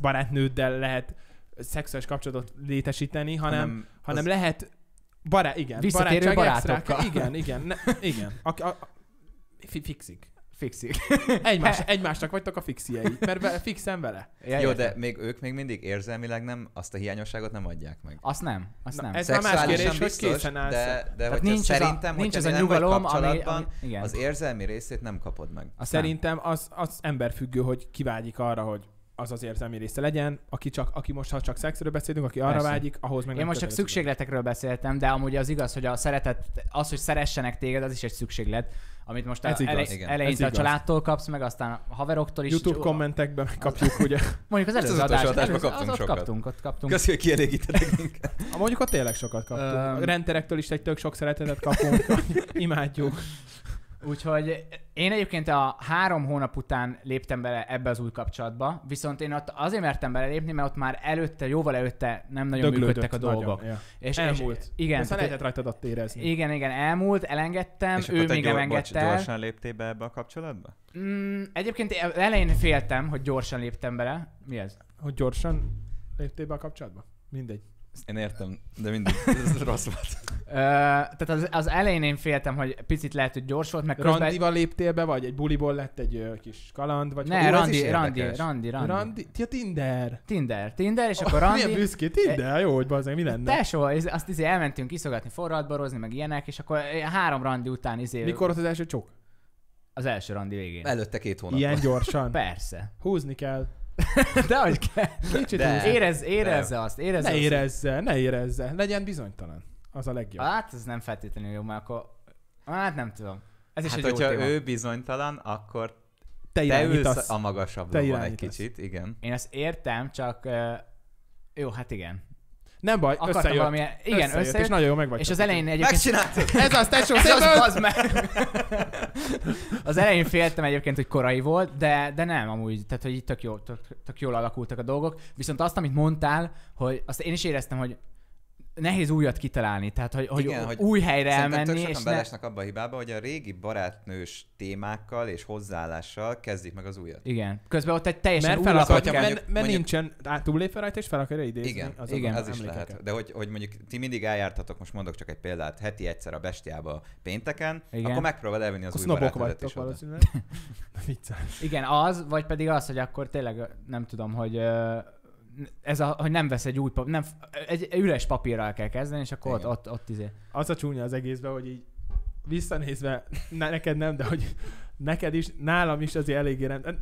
barátnőddel lehet szexuális kapcsolatot létesíteni, hanem, hanem, az- lehet Bará, igen. Visszatérő barátokkal. extra- Igen, igen, ne, igen. A, a, a, fi- fixik. Fixi. [LAUGHS] Egymás, egymásnak vagytok a fixiei, mert be, fixen vele. Ja, Jó, de még ők még mindig érzelmileg nem, azt a hiányosságot nem adják meg. Azt nem, azt Na, nem. ez már más kérdés, hogy készen állsz. De, de hogyha nincs ez a- szerintem, nincs hogyha ez a nem vagy nyugalom, ami- kapcsolatban, ami- igen. az érzelmi részét nem kapod meg. Azt nem. Szerintem az, az emberfüggő, hogy kivágyik arra, hogy az az érzelmi része legyen, aki, csak, aki most, ha csak szexről beszélünk, aki arra Persze. vágyik, ahhoz meg Én most csak szükségletekről beszéltem, de amúgy az igaz, hogy a szeretet, az, hogy szeressenek téged, az is egy szükséglet, amit most a Ez igaz, elej, igen. eleinte Ez a igaz. családtól kapsz, meg aztán a haveroktól is. YouTube Csak- kommentekben megkapjuk, ugye. [LAUGHS] Mondjuk az Most előző az adás, adásban kaptunk az sokat. kaptunk, ott kaptunk. Köszi, hogy kielégítettek minket. [LAUGHS] A mondjuk ott tényleg sokat kaptunk. Öm. A renterektől is egy tök sok szeretetet kapunk. [LAUGHS] Imádjuk. Úgyhogy én egyébként a három hónap után léptem bele ebbe az új kapcsolatba, viszont én ott azért mertem belelépni, mert ott már előtte, jóval előtte nem nagyon Döglődött működtek a dolgok. Nagyon, ja. És, Elmúlt. És, igen, tehát, lehetett rajtad ott érezni. igen, igen, elmúlt, elengedtem, És ő még nem gyor- bocs, gyorsan léptél be ebbe a kapcsolatba? Mm, egyébként elején féltem, hogy gyorsan léptem bele. Mi ez? Hogy gyorsan léptél be a kapcsolatba? Mindegy. Én értem, de mindig ez [LAUGHS] rossz volt. Ö, tehát az, az elején én féltem, hogy picit lehet, hogy gyors volt, meg közben... Randival léptél be, vagy egy buliból lett egy ö, kis kaland, vagy Ne, Randi, Randi. Randi, Randi, Randi. Ti a Tinder. Tinder, Tinder, és akkor Milyen Randi... büszké, Tinder, jó, hogy bazdmeg, mi lenne? Tesó, ez- azt izé elmentünk iszogatni, forradborozni, meg ilyenek, és akkor három randi után izé... Mikor az első csok? Az első randi végén. Előtte két hónap. Ilyen gyorsan. Persze. Húzni kell. [LAUGHS] De hogy kell. Kicsit De. Érez, érezze azt, érezze Ne azt. érezze, ne érezze. Legyen bizonytalan. Az a legjobb. Hát ez nem feltétlenül jó, mert akkor... Hát nem tudom. Ez is Hát, egy jó hogyha téma. ő bizonytalan, akkor Te te ülsz a magasabb Te egy kicsit, igen. Én ezt értem, csak... Jó, hát igen. Nem baj, Akartam összejött. valamilyen... Igen, összejött, összejött. és nagyon jó meg vagy. és az elején egyébként... Megcsináltad! Ez az, tesó, Ez az, bazd meg! Az elején féltem egyébként, hogy korai volt, de, de nem amúgy, tehát hogy itt tök, jó, tök, tök jól alakultak a dolgok. Viszont azt, amit mondtál, hogy azt én is éreztem, hogy nehéz újat kitalálni, tehát hogy, hogy, Igen, hogy új helyre Szerintem tök elmenni, sokan és ne... belesnek abba a hibába, hogy a régi barátnős témákkal és hozzáállással kezdik meg az újat. Igen. Közben ott egy teljesen Mert új fel akarja, kell... mondjuk- mert, mert mondjuk- nincsen, át túllépve rajta, és fel akarja idézni. Igen, az igen. Ez is lehet. De hogy, hogy mondjuk ti mindig eljártatok, most mondok csak egy példát, heti egyszer a bestiába pénteken, Igen. akkor megpróbáld elvinni az Akkor új vagytok is oda. valószínűleg. [LAUGHS] Igen, az, vagy pedig az, hogy akkor tényleg nem tudom, hogy ez a, hogy nem vesz egy új pap, nem, egy üres papírral kell kezdeni, és akkor ott, Igen. ott, ott izé. Az a csúnya az egészben, hogy így visszanézve, ne, neked nem, de hogy neked is, nálam is azért eléggé rend,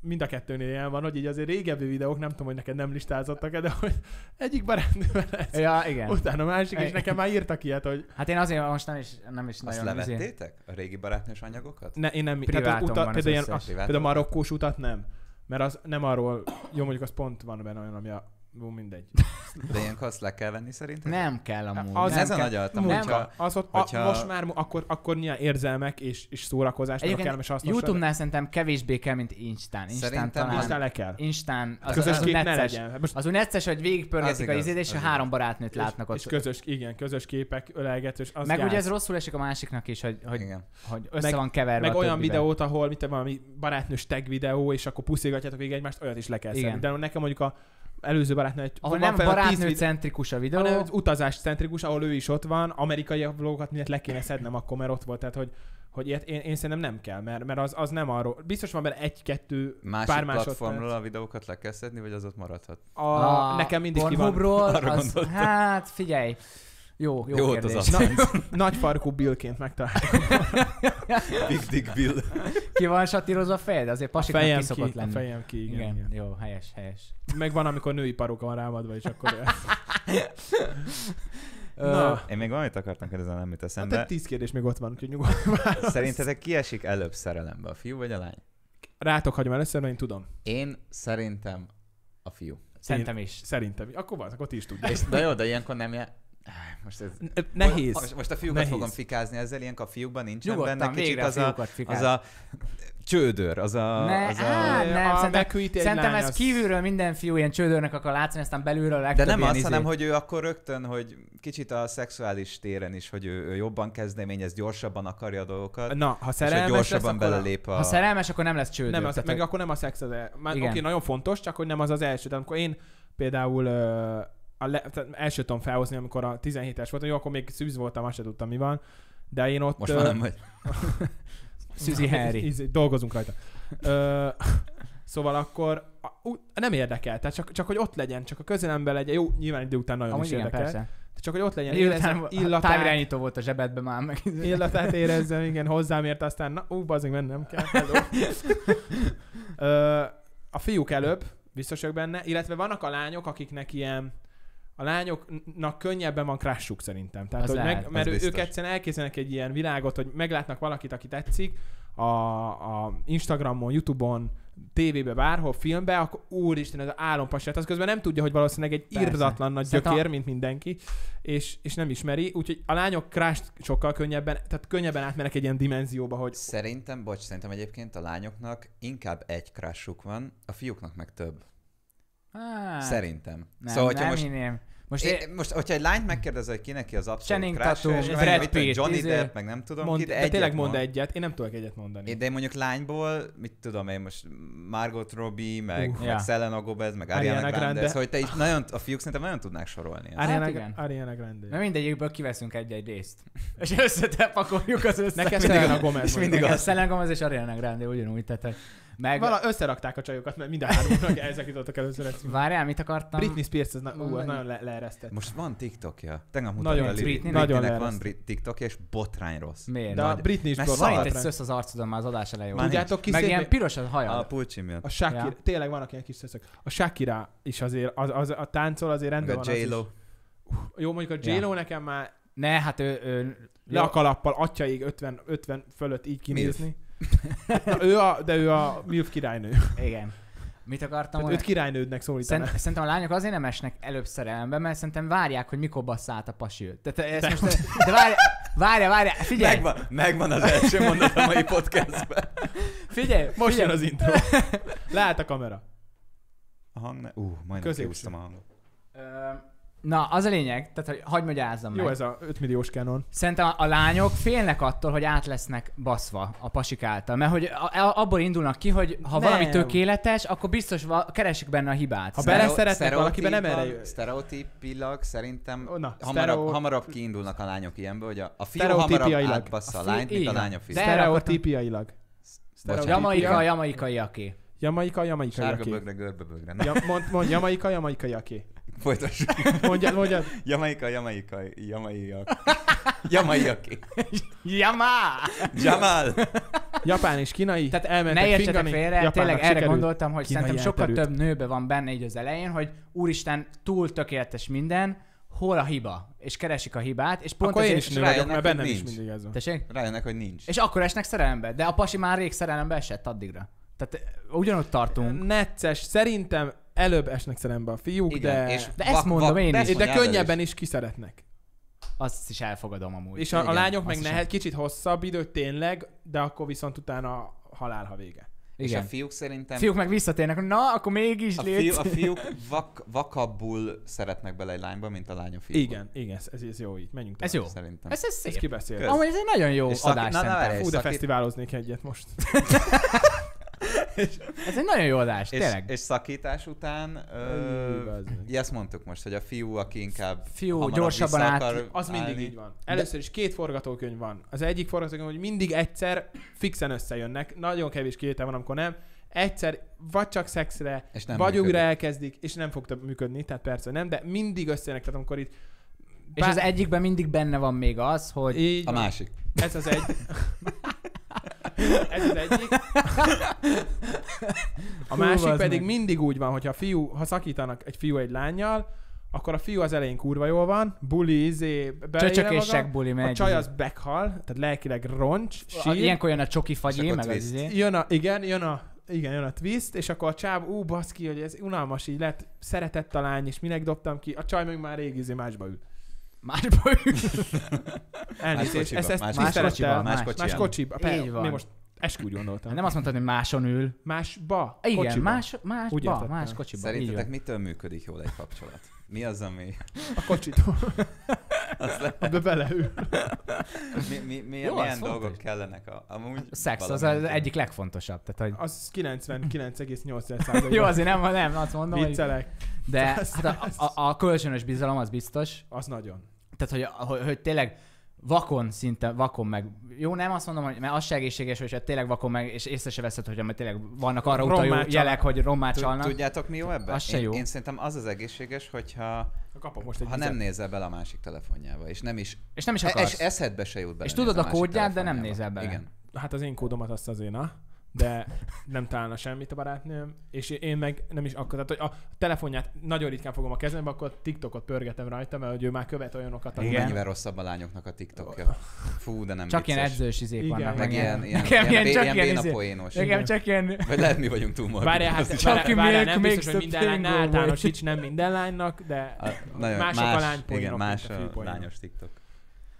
mind a kettőnél ilyen van, hogy így azért régebbi videók, nem tudom, hogy neked nem listázottak de hogy egyik barátnővel lesz, Ja, igen. utána a másik, és nekem már írtak ilyet, hogy Hát én azért most nem is, nem is Azt nagyon izé- levettétek? A régi barátnős anyagokat? ne, én nem, Priváton tehát az uta, van az például, ilyen, a, például marokkós utat nem, mert az nem arról, jó mondjuk az pont van benne olyan, ami a, jó, mindegy. De ilyenkor azt le kell venni szerintem? Nem kell amúgy. Az- nem Ez a kell. nagy altam, Nem. hogyha... Az ott, hogyha- a, most már akkor, akkor nyilván érzelmek és, és szórakozás, meg a kellemes hasznos. YouTube-nál szerintem kevésbé kell, mint Instán. Instán Szerintem talán... Aztán le kell. Instán, az, Közös az, az ne legyen. Most Az necces, hogy végigpörgetik Az a izét, és az a három barátnőt látnak ott. és közös, igen, közös képek, ölelgetős, az meg gáz. ugye ez rosszul esik a másiknak is, hogy, hogy, Igen. hogy össze Meg- van keverve meg a olyan videót, ahol mit valami barátnős tag videó, és akkor puszilgatjátok végig egymást, olyat is le kell. De nekem mondjuk a előző barátnő egy Ahol nem tíz barátnő videó- centrikus a videó, hanem utazás centrikus, ahol ő is ott van, amerikai vlogokat mindent le kéne szednem akkor, mert ott volt. Tehát, hogy, hogy ilyet én, én, szerintem nem kell, mert, mert az, az nem arról. Biztos van benne egy-kettő Másik pár platformról a videókat le kell szedni, vagy az ott maradhat? A, a nekem mindig ki van. Az, hát figyelj, jó, jó, Jó kérdés. az. [LAUGHS] Nagy farkú Billként megtaláltam. [LAUGHS] Big Dick Bill. [LAUGHS] Ki van satírozva a fejed? Azért pasiknak fejem ki ki, szokott a lenni. fejem ki, igen. igen, igen. jó, helyes, helyes. Meg van, amikor női paróka van rámadva, és akkor... Na, Én még valamit akartam kérdezni, nem jut hát eszembe. egy tíz kérdés még ott van, úgyhogy nyugodtan. Szerintetek ki esik előbb szerelembe, a fiú vagy a lány? Rátok hagyom először, mert én tudom. Én szerintem a fiú. Szerintem is. Szerintem. Akkor van, akkor ti is tudjátok. De jó, de ilyenkor nem jel... Most ez... Nehéz. Most, most a fiúkat Nehéz. fogom fikázni ezzel, ilyenkor a fiúkban nincsen benne Nyugodtan, kicsit végre az a az a csődör, az a... Ne, az a... á, nem, a szerintem- Szerintem ez az- kívülről minden fiú ilyen csődörnek akar látszani, aztán belülről a De nem ilyen az, izé. hanem hogy ő akkor rögtön, hogy kicsit a szexuális téren is, hogy ő, ő jobban kezdeményez, gyorsabban akarja a dolgokat, Na, ha szerelmes lesz, gyorsabban akkor a- belelép a... Ha szerelmes, akkor nem lesz csődör. Nem, az, tehát, meg hogy- akkor nem a szex az el. Már Igen. oké, nagyon fontos, csak hogy nem az az első. De amikor én például a le, tehát első tudom felhozni, amikor a 17-es voltam, jó, akkor még szűz voltam, azt sem tudtam, mi van. De én ott... Most már nem vagy. [LAUGHS] Suzy Henry. Íz- Dolgozunk rajta. Ö, szóval akkor a, ú, nem érdekel, tehát csak, csak hogy ott legyen, csak a közelemben legyen. Jó, nyilván idő után nagyon Amúgy is igen, érdekel. persze. Csak hogy ott legyen, illatát... illatát, távirányító volt a zsebedben már meg. [LAUGHS] illatát érezzem, igen, hozzám ért, aztán na, ú, bazzik, mennem kell. [LAUGHS] Ö, a fiúk előbb, biztos vagyok benne, illetve vannak a lányok, akiknek ilyen a lányoknak könnyebben van crushuk szerintem. Tehát, Az hogy lehet, meg, mert ő- ők biztos. egyszerűen elképzelnek egy ilyen világot, hogy meglátnak valakit, aki tetszik, a, a Instagramon, Youtube-on, tévébe, bárhol, filmbe, akkor úristen, ez az álompasát, az közben nem tudja, hogy valószínűleg egy Persze. irdatlan nagy Szerintem gyökér, mint mindenki, és, és nem ismeri, úgyhogy a lányok crush sokkal könnyebben, tehát könnyebben átmennek egy ilyen dimenzióba, hogy Szerintem, bocs, szerintem egyébként a lányoknak inkább egy crushuk van, a fiúknak meg több. Hát, Szerintem. Nem, szóval, hogyha nem most, hinném. Most én, én, most, hogyha egy lányt megkérdezel, hogy ki neki az abszolút Channing crush Tatum, és Brad meg Pitt, Johnny izé. Depp, meg nem tudom mond, ki, de, egyet tényleg mond mond. egyet, én nem tudok egyet mondani. De mondjuk lányból, mit tudom én most, Margot Robbie, meg, Uh. meg Ja. Selena Gomez, meg Ariana Ariana Grande, Grande. szóval te is nagyon, a fiúk szerintem nagyon tudnák sorolni. ezt. Ariana, Hát igen. Ariana Grande. mert mindegyikből kiveszünk egy-egy részt. [LAUGHS] És összetepakoljuk az összes. Mindig Selena a- Gomez. és mindig az. Selena Gomez és Ariana Grande ugyanúgy, tehát meg... Vala, összerakták a csajokat, mert mind a háromnak ezek jutottak először eszembe. Várjál, mit akartam? Britney Spears, ez na, ú, az nagyon le, leeresztett. Most van TikTokja. Tegnap Nagyon mutatta a Lili. Britney- nagyon Britneynek van. Brit- TikTokja, és botrány rossz. Miért? De a. Britney is szar. egy botrány. szösz az arcodon már az adás elején. Tudjátok ki Meg ilyen piros a A hajad. pulcsi miatt. A Shakira, Ja. tényleg vannak ilyen kis szeszek. A Shakira is azért, az, az, a táncol azért Meg rendben a van. is. J-Lo. Jó, mondjuk a Ja. J-Lo nekem már Ne, hát ő... ő le a kalappal, atyaig 50, 50 fölött így Milf. kinézni. [LAUGHS] Na, ő a, de ő a MILF királynő. Igen. Mit akartam Tehát volna? őt királynődnek szólítanak. Szerint, szerintem a lányok azért nem esnek előbb szerelembe, mert szerintem várják, hogy mikor bassza át a pasi őt. Tehát ezt most, de várja, várja, várja, figyelj, Megvan, megvan az első mondat a mai podcastben. figyelj, Most figyelj. jön az intro. Leállt a kamera. A hang ne... Ú, majdnem Középső. a hangot. Ö, Na, az a lényeg, tehát hogy hagyd magyarázzam Jó, meg. ez a 5 milliós Canon. Szerintem a lányok félnek attól, hogy át lesznek baszva a pasik által. Mert hogy a- a- abból indulnak ki, hogy ha Nem. valami tökéletes, akkor biztos va- keresik benne a hibát. Ha beleszeretnek valakiben, nem erre jön. Sztereotípilag szerintem Na, hamarabb, sztereo- hamarabb kiindulnak a lányok ilyenből, hogy a, a fiú hamarabb átbassza a, A fi- lányt, mint a lány a fiú. Sztereotípiailag. Jamaika, jamaikai aké. Jamaika, jamaika, Sárga jaké. bögre, görbe bögre. Na, Ja, mond, mond, Jamaika, Jamaika, jaké. folytassuk. Mondjad, mondjad. Jamaika, Jamaika, Jamaiak. Jamaiaki. Yama! Jamal. Japán és kínai. Tehát elmentek ne értsetek fingani, félre, Japánnak tényleg erre sikerült. gondoltam, hogy Kínai szerintem sokkal elterült. több nőbe van benne így az elején, hogy úristen, túl tökéletes minden, hol a hiba? És keresik a hibát, és pont Akkor én ezért... is nő vagyok, rájönnek, mert hogy bennem is nincs. mindig ez van. Tessék? Rájönnek, hogy nincs. És akkor esnek szerelembe, de a pasi már rég szerelembe esett addigra. Tehát eh, ugyanott tartunk. Necces, szerintem előbb esnek szerembe a fiúk, Igen, de, és De ezt mondom én is. de könnyebben is. is kiszeretnek. Azt is elfogadom amúgy. És a, a Igen, lányok meg nehet, kicsit hosszabb idő tényleg, de akkor viszont utána halál, ha vége. És Igen. a fiúk szerintem... Fiúk meg visszatérnek, na, akkor mégis a, fiú, a fiúk vak, vakabbul szeretnek bele egy lányba, mint a lány a fiúba. Igen, igen, ez, ez jó így. Menjünk Ez tovább. jó. Szerintem. Ez, ez Ez szép. kibeszél. Kösz. Amúgy ez egy nagyon jó És szaki- adás na, na, várj, Fú, de szakít- fesztiváloznék egyet most. [LAUGHS] Ez egy nagyon jó adás, és, tényleg. és szakítás után... Ö, ugye ezt mondtuk most, hogy a fiú, aki inkább Fiú, hamarabb gyorsabban át- akar Az mindig állni. így van. Először is két forgatókönyv van. Az egyik forgatókönyv, hogy mindig egyszer fixen összejönnek. Nagyon kevés kivétel van, amikor nem. Egyszer vagy csak szexre, És nem vagy működik. újra elkezdik, és nem fog több működni, tehát persze nem, de mindig összejönnek, tehát amikor itt És az egyikben mindig benne van még az, hogy így A van. másik. Ez az egy. [LAUGHS] Ez az egyik. [LAUGHS] A másik pedig meg. mindig úgy van, hogyha a fiú, ha szakítanak egy fiú egy lányjal, akkor a fiú az elején kurva jól van, buli, izé, beleéle csöcsök és maga, segbuli megy. a csaj az meghal, tehát lelkileg roncs, A- sír, Ilyenkor jön a csoki fagyi, meg az izé. jön a, igen, jön a, igen, jön a twist, és akkor a csáv, ú, baszki, hogy ez unalmas, így lett, szeretett a lány, és minek dobtam ki, a csaj meg már rég izé másba ül. Ül. [LAUGHS] Elnézést, kocsiba, ezt, ezt más- más, más kocsiba, más, más más, kocsiba. Így van. Mi most eskü úgy gondoltam. Nem azt mondtad, hogy máson ül. Másba? Igen, kocsiba. más, más, Úgy ba, más kocsiban. Így Szerintetek mitől működik jól egy kapcsolat? Mi az, ami... A kocsitól. [LAUGHS] Abba beleül. Mi, mi, mi, Jó, milyen fontos. dolgok kellenek? A, amúgy A szex az az egyik legfontosabb. Tehát, hogy... Az [LAUGHS] 99,8 Jó, azért nem, nem azt mondom, hogy... Viccelek. De Az- hát a, a, a, kölcsönös bizalom az biztos. Az nagyon. Tehát, hogy, hogy, hogy tényleg vakon szinte, vakon meg. Jó, nem azt mondom, hogy mert az se egészséges, hogy tényleg vakon meg, és észre se veszed, hogy mert tényleg vannak arra Rommá utaló jelek, hogy rommá csalnak. Tudjátok mi jó ebben? Az se én, jó. én szerintem az az egészséges, hogyha Kapok most egy ha nem nézel bele a másik telefonjába, és nem is, És nem is e- akarsz. es, eszedbe se jut bele. És tudod a kódját, de nem nézel bele. Igen. Hát az én kódomat azt azért, na. De nem találna semmit a barátnőm, és én meg nem is akkor, tehát hogy a telefonját nagyon ritkán fogom a kezembe, akkor TikTokot pörgetem rajta, mert hogy ő már követ olyanokat, Igen. Mennyivel rosszabb a lányoknak a TikTokja. Fú, de nem Csak ilyen vicces. edzős izék Igen. vannak. Meg ilyen, ilyen, Nekem ilyen, ilyen, csak ilyen, ilyen poénos. Nekem csak ilyen... Vagy lehet mi vagyunk túl morbid. Várjál, hát várjál, várjál, nem biztos, hogy minden lány általánosíts, nem minden lánynak, de A, nagyon, Mások a más, lánypoénok, igen, más a lányos TikTok.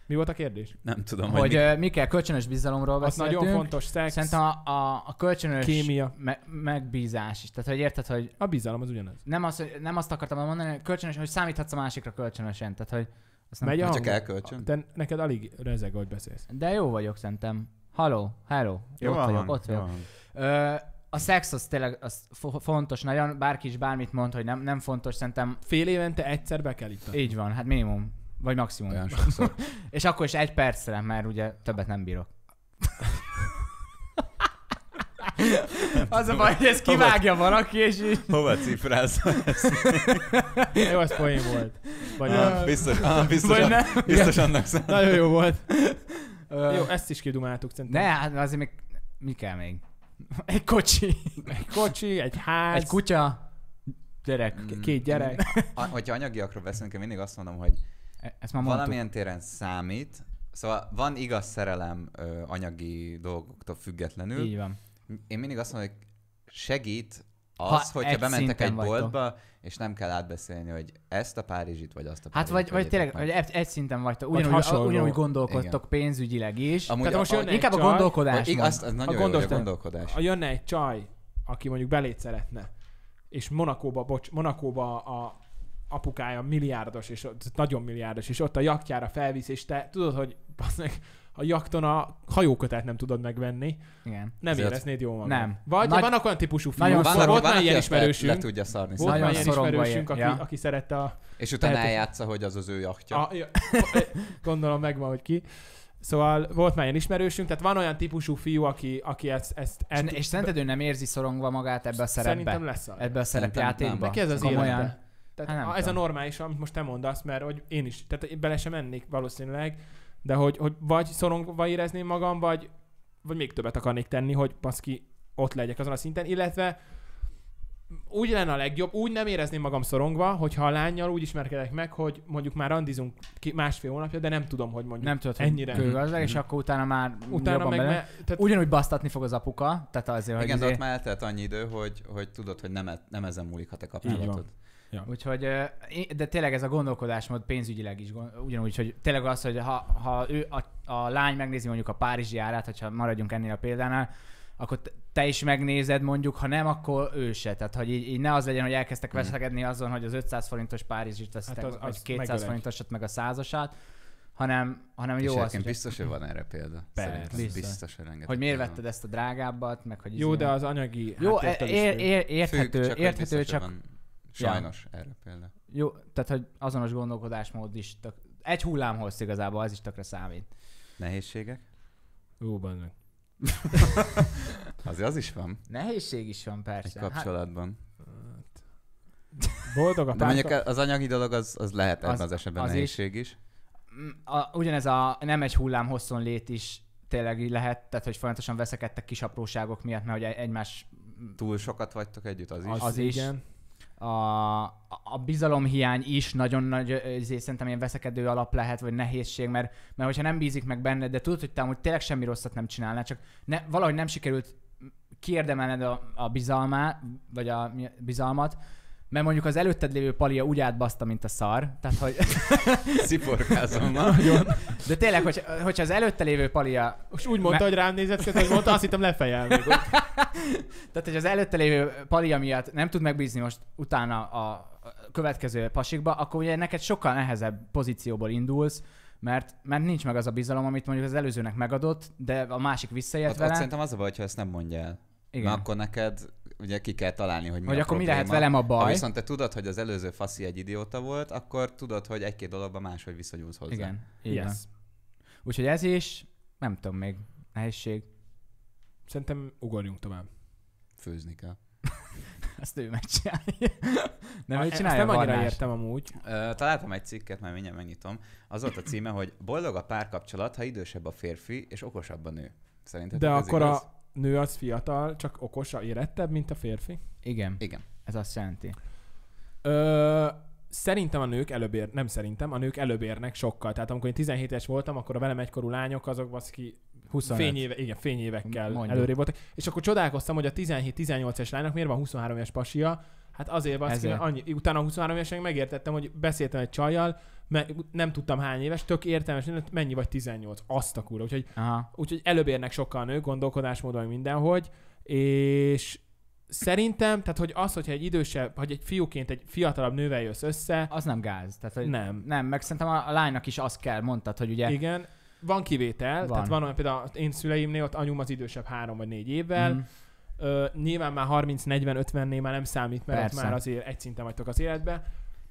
Mi volt a kérdés? Nem tudom, Hogy, hogy, mi... hogy mi kell, kölcsönös bizalomról Az beszéltünk. nagyon fontos, szex, Szerintem a, a, a kölcsönös kémia. me- megbízás is. Tehát, hogy érted, hogy A bizalom az ugyanaz. nem, az, hogy- nem azt akartam mondani, hogy kölcsönös, hogy számíthatsz a másikra kölcsönösen. Tehát, hogy azt nem Megy a Csak elkölcsön. Te neked alig rezeg, hogy beszélsz. De jó vagyok szerintem. Hello, hello. Jó ott vagyok, ott vagyok. Ö, a szex az tényleg az fo- fontos nagyon, bárki is bármit mond, hogy nem, nem fontos, szerintem Fél évente egyszer be kell itt. így van, hát minimum, vagy maximum. Olyan sokszor. És akkor is egy percre, mert ugye többet nem bírok. az a baj, hogy ezt kivágja valaki, és így... Hova cifrázol ezt? Jó, az poén volt. Vagy Ah, biztos, ah, Vagy biztos, nem. biztos annak szám. Nagyon jó volt. Jó, ezt is kidumáltuk szerintem. Ne, hát azért még mi kell még? Egy kocsi, Egy kocsi, egy ház, egy kutya, gyerek. k- két gyerek. A, hogyha anyagiakról beszélünk, én mindig azt mondom, hogy Ezt már mondtuk. valamilyen téren számít, Szóval van igaz szerelem ö, anyagi dolgoktól függetlenül. Így van. Én mindig azt mondom, hogy segít az, Ha ha hogyha egy bementek egy vagytok. boltba, és nem kell átbeszélni, hogy ezt a Párizsit, vagy azt a Hát Párizsit vagy, vagy tényleg, meg. egy, egy szinten vagytok, Vagy ugyanúgy, hasonló. ugyanúgy gondolkodtok Igen. pénzügyileg is. Amúgy Tehát most a, jönne a, egy Inkább a csaj, gondolkodás ig- azt, az nagyon A jó, a gondolkodás- gondolkodás. Ha jönne egy csaj, aki mondjuk belét szeretne, és Monakóba, bocs, Monakóba a apukája milliárdos, és ott, nagyon milliárdos, és ott a jaktjára felvisz, és te tudod, hogy basz meg, a jakton a hajókötet nem tudod megvenni, Igen. nem Ezért- éreznéd jól magad. Nem. Vagy Nagy- vannak olyan típusú fiúk, Nagyon van, volt van, már ilyen ezt le, ismerősünk, le tudja szarni. volt már Nagyon ilyen ismerősünk, aki, ja. aki szerette a És utána Tehető- eljátsza, hogy az az ő jachtja. A, ja, [LAUGHS] gondolom megvan, hogy ki. Szóval volt már ilyen ismerősünk, tehát van olyan típusú fiú, aki, aki ezt... ezt És, el- ne- és szerinted ő nem érzi szorongva magát ebbe a Szerintem szerepbe? lesz a... Ebbe a Szerintem szerepjátékba? Neki ez az Komolyan. élete. Tehát Hát ez tudom. a normális, amit most te mondasz, mert hogy én is, tehát én bele sem mennék valószínűleg, de hogy, hogy vagy szorongva érezném magam, vagy, vagy még többet akarnék tenni, hogy baszki ott legyek azon a szinten, illetve úgy lenne a legjobb, úgy nem érezném magam szorongva, hogyha a lányjal úgy ismerkedek meg, hogy mondjuk már randizunk ki másfél hónapja, de nem tudom, hogy mondjuk Nem tudod, ennyire. és Mhm. akkor utána már Utána jobban meg, bele. me, tehát Ugyanúgy basztatni fog az apuka, tehát azért, hogy Igen, de izé- ott már eltelt annyi idő, hogy, hogy tudod, hogy nem, e- nem ezen múlik, ha te kapcsolatod. Úgyhogy, ö, én- de tényleg ez a gondolkodásmód pénzügyileg is, ugyanúgy, hogy tényleg az, hogy ha, ha ő, a, a lány megnézi mondjuk a Párizsi árát, hogyha maradjunk ennél a példánál, akkor te- is megnézed mondjuk, ha nem, akkor ő se. Tehát, hogy így, így ne az legyen, hogy elkezdtek Mhm. veszekedni azon, hogy az 500 forintos Párizsit veszitek, Hát az- az, vagy 200 megölek. forintosat, meg a százasát, hanem, hanem És jó az, hogy, biztos, hogy van erre példa. Persze. Szerintem Biztos. biztos, hogy rengeteg hogy miért példa vetted ezt a drágábbat, meg hogy jó, izé- de az anyagi Jó, is ér, érthető, Függ, csak, érthető, csak Sajnos erre példa. Jó, tehát hogy azonos gondolkodásmód is tök... Egy hullámhoz igazából, az is tökre számít. Nehézségek? Jó, benne. [LAUGHS] Azért az is van Nehézség is van egy persze. Hát, kapcsolatban. Boldog a De párka. mondjuk az anyagi dolog az, az lehet ebben Az- az esetben az is. nehézség is. mm, a, ugyanez a nem egy hullám hosszon lét is tényleg így lehet, tehát hogy folyamatosan veszekedtek kis apróságok miatt, mert hogy egymás Túl sokat vagytok együtt, az is. Az- az is. igen. A, a bizalomhiány is nagyon nagy, izé, szerintem ilyen veszekedő alap lehet, vagy nehézség, mert, mert hogyha nem bízik meg benned, de tudod, hogy te amúgy tényleg semmi rosszat nem csinálnál, csak ne, valahogy nem sikerült kiérdemelned a, a bizalmát, vagy a bizalmat, mert mondjuk az előtted lévő palia úgy átbaszta, mint a szar, tehát hogy, [LAUGHS] Sziporkázom ma. de tényleg, hogy, hogyha az előtte lévő palia, Most úgy mondta, Me- hogy rám nézett, hogy mondta, azt hittem lefejel még. ott. [LAUGHS] tehát hogy az előtte lévő palia miatt nem tud megbízni most utána a következő pasikba, akkor ugye neked sokkal nehezebb pozícióból indulsz, mert, mert nincs meg az a bizalom, amit mondjuk az előzőnek megadott, de a másik visszaért Ott, ott vele. szerintem az a baj, ha ezt nem mondja el. Igen. Mert akkor neked ugye ki kell találni, hogy mi Hogy a akkor mi probléma. lehet velem a baj. Ha viszont te tudod, hogy az előző faszi egy idióta volt, akkor tudod, hogy egy-két dologban máshogy viszonyulsz hozzá. Igen. Yes. Úgyhogy ez is, nem tudom még, nehézség. Szerintem ugorjunk tovább. Főzni kell. [LAUGHS] Ezt ő megcsinálja. [LAUGHS] nem, Ezt csinálja nem a annyira Barnás. értem amúgy. Ö, találtam egy cikket, majd mindjárt megnyitom. Az volt a címe, hogy boldog a párkapcsolat, ha idősebb a férfi, és okosabb a nő. Szerinted De ez akkor igaz? a nő az fiatal, csak okos, érettebb, mint a férfi. Igen, Igen. ez azt jelenti. Ö, szerintem a nők előbb ér, nem szerintem, a nők előbb érnek sokkal. Tehát amikor én 17 éves voltam, akkor a velem egykorú lányok azok baszki 25. fényéve, igen, fényévekkel Mondjuk. előrébb voltak. És akkor csodálkoztam, hogy a 17-18 es lánynak miért van 23 éves pasia. Hát azért baszki, annyi, utána a 23 évesen megértettem, hogy beszéltem egy csajjal, mert nem tudtam hány éves, tök értelmes, mennyi vagy 18, azt a kurva. Úgyhogy Aha. Úgyhogy előbb érnek sokkal nők, gondolkodásmódon, mindenhogy, és szerintem, tehát hogy az, hogyha egy idősebb, vagy egy fiúként egy fiatalabb nővel jössz össze, Az nem gáz. Tehát, hogy nem. Nem, meg szerintem a, a lánynak is azt kell, mondtad, hogy ugye... Igen, van kivétel, Van. tehát van olyan például én szüleimnél, ott anyum az idősebb három vagy négy évvel, Mm. Ö, nyilván már 30-40-50-nél már nem számít, mert ott már azért egy szinten vagytok az életbe,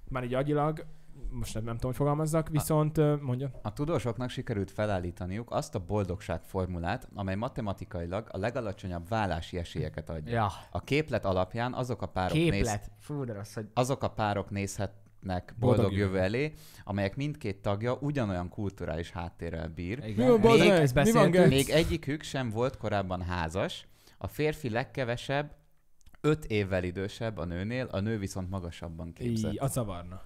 már így agyilag, most nem, nem tudom, hogy fogalmazzak, viszont mondja. A tudósoknak sikerült felállítaniuk azt a boldogság formulát, amely matematikailag a legalacsonyabb vállási esélyeket adja. Ja, A képlet alapján azok a párok, néz, képlet. Fú, de rossz, hogy... azok a párok nézhetnek Boldog boldog jövő. elé, amelyek mindkét tagja ugyanolyan kulturális háttérrel bír. Igen. Mi van? Még- Mi van? Még egyikük sem volt korábban házas, a férfi legkevesebb, öt évvel idősebb a nőnél, a nő viszont magasabban képzett. Így, az zavarna.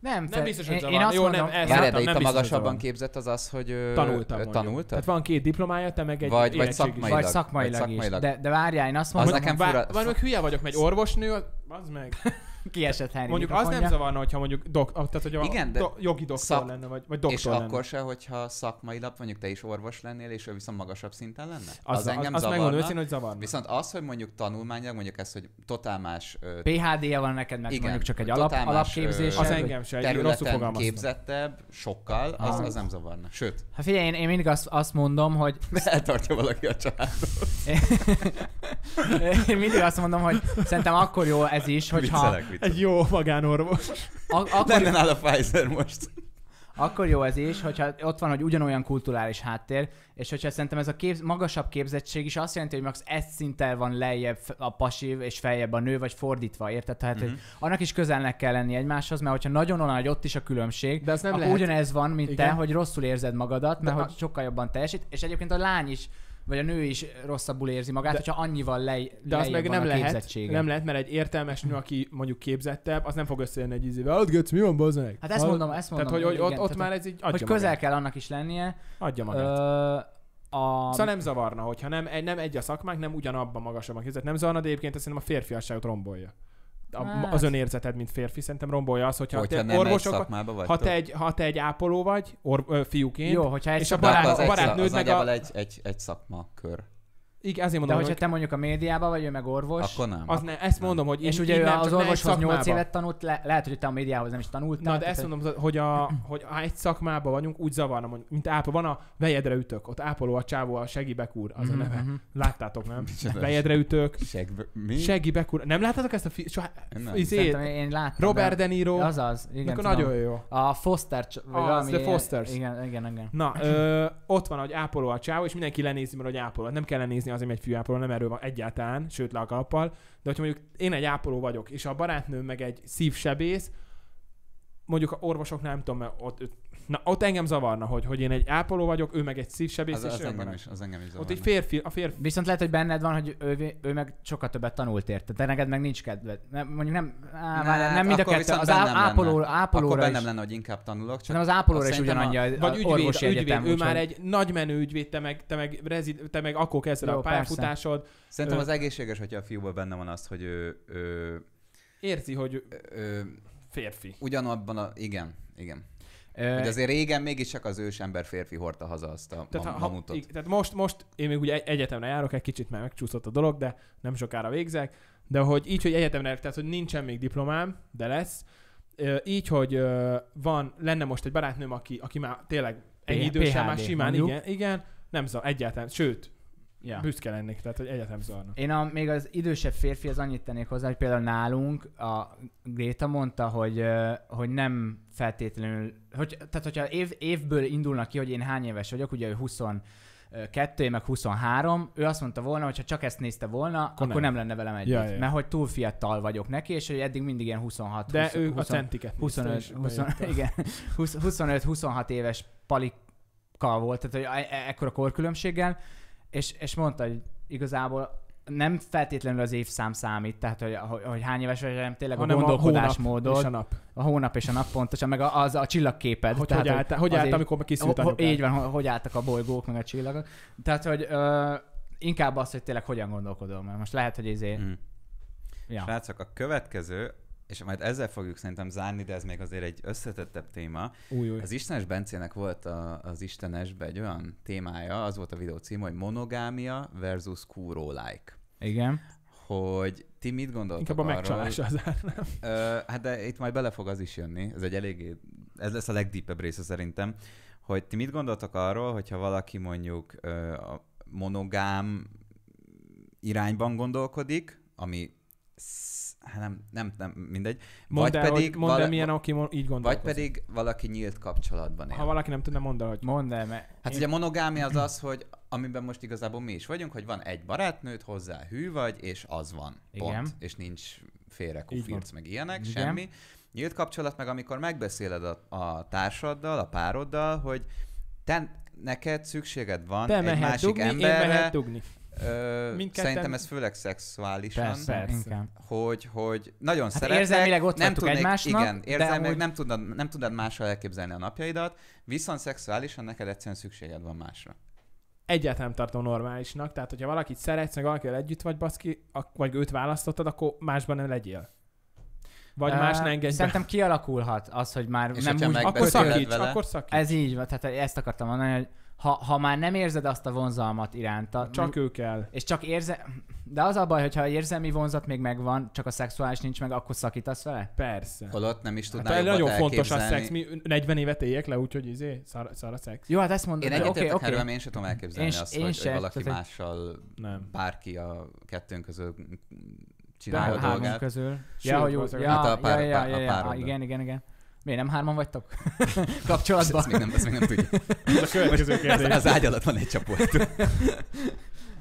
Nem, Nem fel- biztos, hogy én, zavarna. én azt Jó, mondom, nem, ez- Várjál, de nem itt a magasabban képzett az az, hogy Tanultam mondjuk. tanultad? Tehát van két diplomája, te meg egy Vagy- vagy szakmailag. vagy szakmailag, vagy is. szakmailag. De, de várjál, én azt Az mondom, nekem Vár, fura- vár, meg hülye vagyok, meg orvosnő, az, az meg. [LAUGHS] kiesett Henry Mondjuk az nem zavarna, hogyha mondjuk dok, tehát, hogy a Igen, de do, jogi doktor szak- lenne, vagy, vagy doktor És lenne. akkor se, hogyha szakmailag mondjuk te is orvos lennél, és ő viszont magasabb szinten lenne? az, az, az, az megmondom őszintén, hogy zavarna. Viszont az, hogy mondjuk tanulmányilag, mondjuk ez, hogy totál más ö, PHD-ja van neked, meg Igen, mondjuk csak egy alap, más, alapképzés. az engem se, egy rosszul képzettebb, sokkal, az, Aha. az nem zavarna. Sőt, Hát figyelj, én, én mindig azt, azt mondom, hogy [LAUGHS] eltartja valaki a család. [LAUGHS] én mindig azt mondom, hogy szerintem akkor jó ez is, hogyha Viccelek, viccelek. Egy jó magánorvos. a, akkor, [LAUGHS] Lenne nála Pfizer most. akkor jó ez is, hogyha ott van, hogy ugyanolyan kulturális háttér, és hogyha szerintem ez a kép, magasabb képzettség is azt jelenti, hogy max egy szinttel van lejjebb a pasi és feljebb a nő, vagy fordítva, érted? Tehát, Mhm. hogy annak is közelnek kell lenni egymáshoz, mert hogyha nagyon nagy ott is a különbség, De az nem akkor lehet. ugyanez van, mint Igen. te, hogy rosszul érzed magadat, mert De hogy a- sokkal jobban teljesít, és egyébként a lány is, vagy a nő is rosszabbul érzi magát, De- hogyha annyival lej, De az meg nem a lehet, nem lehet, mert egy értelmes nő, aki mondjuk képzettebb, az nem fog összejönni egy izével. Hát Götz, mi van, bazd meg? Hát ezt Az- mondom, ezt mondom. Tehát, hogy, hogy ott, igen, ott tehát, már ez így adja hogy közel magát. kell annak is lennie. Adja magát. Ö, a... Szóval nem zavarna, hogyha nem, nem egy a szakmák, nem ugyanabban magasabban képzett. Nem zavarna, de egyébként ezt szerintem a férfiasságot rombolja. A, Hát. Az önérzeted, mint férfi, szerintem rombolja az, hogyha, Hogyha te orvosok, vagy. ha te, egy, ha te egy ápoló vagy, or, ö, fiúként, Jó, hogyha egy és a barát- az, a egy, barátnőd az meg a- egy, egy, egy szakmakör. Igen, azért De mondom, hogyha hogy te mondjuk a médiában vagy, ő meg orvos, Akkor nem. az ne, ezt mondom, hogy és ugye ő innen az orvoshoz 8 szakmába. évet tanult, le, lehet, hogy te a médiához nem is tanultál. Na, de ezt mondom, hogy, a, hogy ha egy szakmában vagyunk, úgy zavarna, mondjuk, mint ápoló. Van a vejedre ütök, ott ápoló a csávó, a segibek úr, az a neve. Mhm. Láttátok, nem? Vejedre ütök. Mi? segibek úr. Nem láttátok ezt a fi... Soha... Nem. Izé, Szerintem én láttam. Robert de... De Niro. Azaz, igen. akkor nagyon jó. A Foster, vagy Az, valami... The Fosters. Igen, igen, igen. Na, ott van, hogy ápoló a csávó, és mindenki lenézi, mert hogy ápoló. Nem kell lenézni azért, egy fűápoló, nem erről van egyáltalán, sőt le a kalappal. De hogyha mondjuk én egy ápoló vagyok, és a barátnőm meg egy szívsebész, mondjuk a orvosoknál nem tudom, mert ott, na, ott engem zavarna, hogy, hogy én egy ápoló vagyok, ő meg egy szívsebész, Az, és az, engem van- is, az engem is Ott zavarna. egy férfi, a férfi, Viszont lehet, hogy benned van, hogy ő, ő meg sokkal többet tanult érte. De neked meg nincs kedved. Nem, mondjuk nem, á, várjál, nem mind a akkor kettő. Az á, ápoló, Akkor ápolóra bennem is. lenne, hogy inkább tanulok, csak Nem az ápolóra is Szerintem a- ugyanannyi a, vagy ügyvéd, orvosi ügyvéd egyetem. ő már egy nagy menő ügyvéd, te meg, te meg, rezid, te meg akkor kezded Jó, a pályafutásod. Szerintem Ö- az egészséges, hogyha a fiúban benne van az, hogy ő, ő Érzi, hogy férfi. ugyanabban a... Igen, igen. Hogy azért régen mégiscsak az ősember férfi hordta haza azt a Tehát, ha, mamutot. tehát most, most én még ugye egy- egyetemre járok, egy kicsit már megcsúszott a dolog, de nem sokára végzek, de hogy így, hogy egyetemre, tehát hogy nincsen még diplomám, de lesz, így, hogy van, lenne most egy barátnőm, aki, aki már tényleg ennyi P- idősen, már simán, mondjuk. igen, igen, nem zavar, egyáltalán, sőt, ja. büszke lennék, tehát hogy egyetem zavarna. Én a, még az idősebb férfi az annyit tennék hozzá, hogy például nálunk a Gréta mondta, hogy, hogy nem feltétlenül, hogy, tehát hogyha év, évből indulnak ki, hogy én hány éves vagyok, ugye ő 22, én meg 23, ő azt mondta volna, hogy ha csak ezt nézte volna, akkor, Akkor nem. nem. lenne velem együtt. Ja, ja. Mert hogy túl fiatal vagyok neki, és hogy eddig mindig ilyen 26, De 20, ő a 20, centiket nézte, 25, és 20, bejött. [LAUGHS] igen, 20 25-26 éves palika volt, tehát hogy e- ekkora korkülönbséggel, és, és mondta, hogy igazából nem feltétlenül az évszám számít, tehát hogy, hogy, hogy hány éves vagy, hanem tényleg Hanem a a hónap gondolkodásmódod, és a a, nap. a hónap és a nap pontosan, meg a, az a csillagképed. Hogy, tehát, hogy, állt, hogy állt, év- amikor kiszült ho, így van, ho- hogy álltak a bolygók, meg a csillagok. Tehát, hogy ö, inkább az, hogy tényleg hogyan gondolkodol, mert most lehet, hogy ezért... Mm. Ja. Srácok, a következő, és majd ezzel fogjuk szerintem zárni, de ez még azért egy összetettebb téma. Új, új. Az Istenes Bencének volt a, az Istenesbe egy olyan témája, az volt a videó cím, hogy monogámia versus kúró-like. Igen. Hogy ti mit gondoltok Inkább a megcsalás az? Ö, hát de itt majd bele fog az is jönni. Ez egy eléggé, ez lesz a legdeepebb része szerintem. Hogy ti mit gondoltok arról, hogyha valaki mondjuk ö, a monogám irányban gondolkodik, ami hát nem, nem, nem, mindegy. Mondd vagy el, pedig, hogy, mondd el vala- milyen, aki így vagy gondolkozik. pedig valaki nyílt kapcsolatban él. Ha valaki nem tudna, mondd el, hogy Mondd el, mert Hát ugye a monogámia az az, hogy amiben most igazából mi is vagyunk, hogy van egy barátnőd, hozzá hű vagy, és az van. Pont. Igen. És nincs félre kufirc, meg ilyenek, Igen. semmi. Nyílt kapcsolat meg, amikor megbeszéled a, a társaddal, a pároddal, hogy te, neked szükséged van te egy másik dugni, én emberre, mehet dugni. Ö, Mindketten- szerintem ez főleg szexuálisan, persze, persze. inkább. hogy, hogy nagyon Hát szeretnek, érzelmileg ott nem tudnék, egymásnak, igen, érzelmileg amúgy- nem, tudod, nem tudod mással elképzelni a napjaidat, viszont szexuálisan neked egyszerűen szükséged van másra. Egyáltalán nem tartom normálisnak, tehát hogyha valakit szeretsz, meg valakivel együtt vagy baszki, vagy őt választottad, akkor másban nem legyél. Vagy Ö, más ne engedj be. Szerintem kialakulhat az, hogy már És nem úgy... Akkor szakíts, vele. akkor szakíts. Ez így van, tehát ezt akartam mondani, hogy ha, ha már nem érzed azt a vonzalmat iránta, Csak ő kell. és csak érze... De az a baj, hogyha a érzelmi vonzat még megvan, csak a szexuális nincs meg, akkor szakítasz vele? Persze. Holott nem is Hát tudnál jobbat nagyon fontos a elképzelni. szex. Mi 40 évet éljek le, úgyhogy izé, szar, szar a szex. Jó, hát ezt mondod, Én egyetértek oké, okay, oké. erről, én sem tudom elképzelni Én- azt, én hogy, se, hogy valaki tehát, mással, Nem. bárki a kettőnk közül csinálja a dolgát. közül. Sőt, Ja, hogy jó, ja, Hát a pár- ja, ja, ja, ja, igen, igen, igen. Miért nem hárman vagytok? [LAUGHS] Kapcsolatban? ezt, még nem, ezt még nem tudjuk. Ez a következő Az, kérdés. az ágy alatt van egy csoport.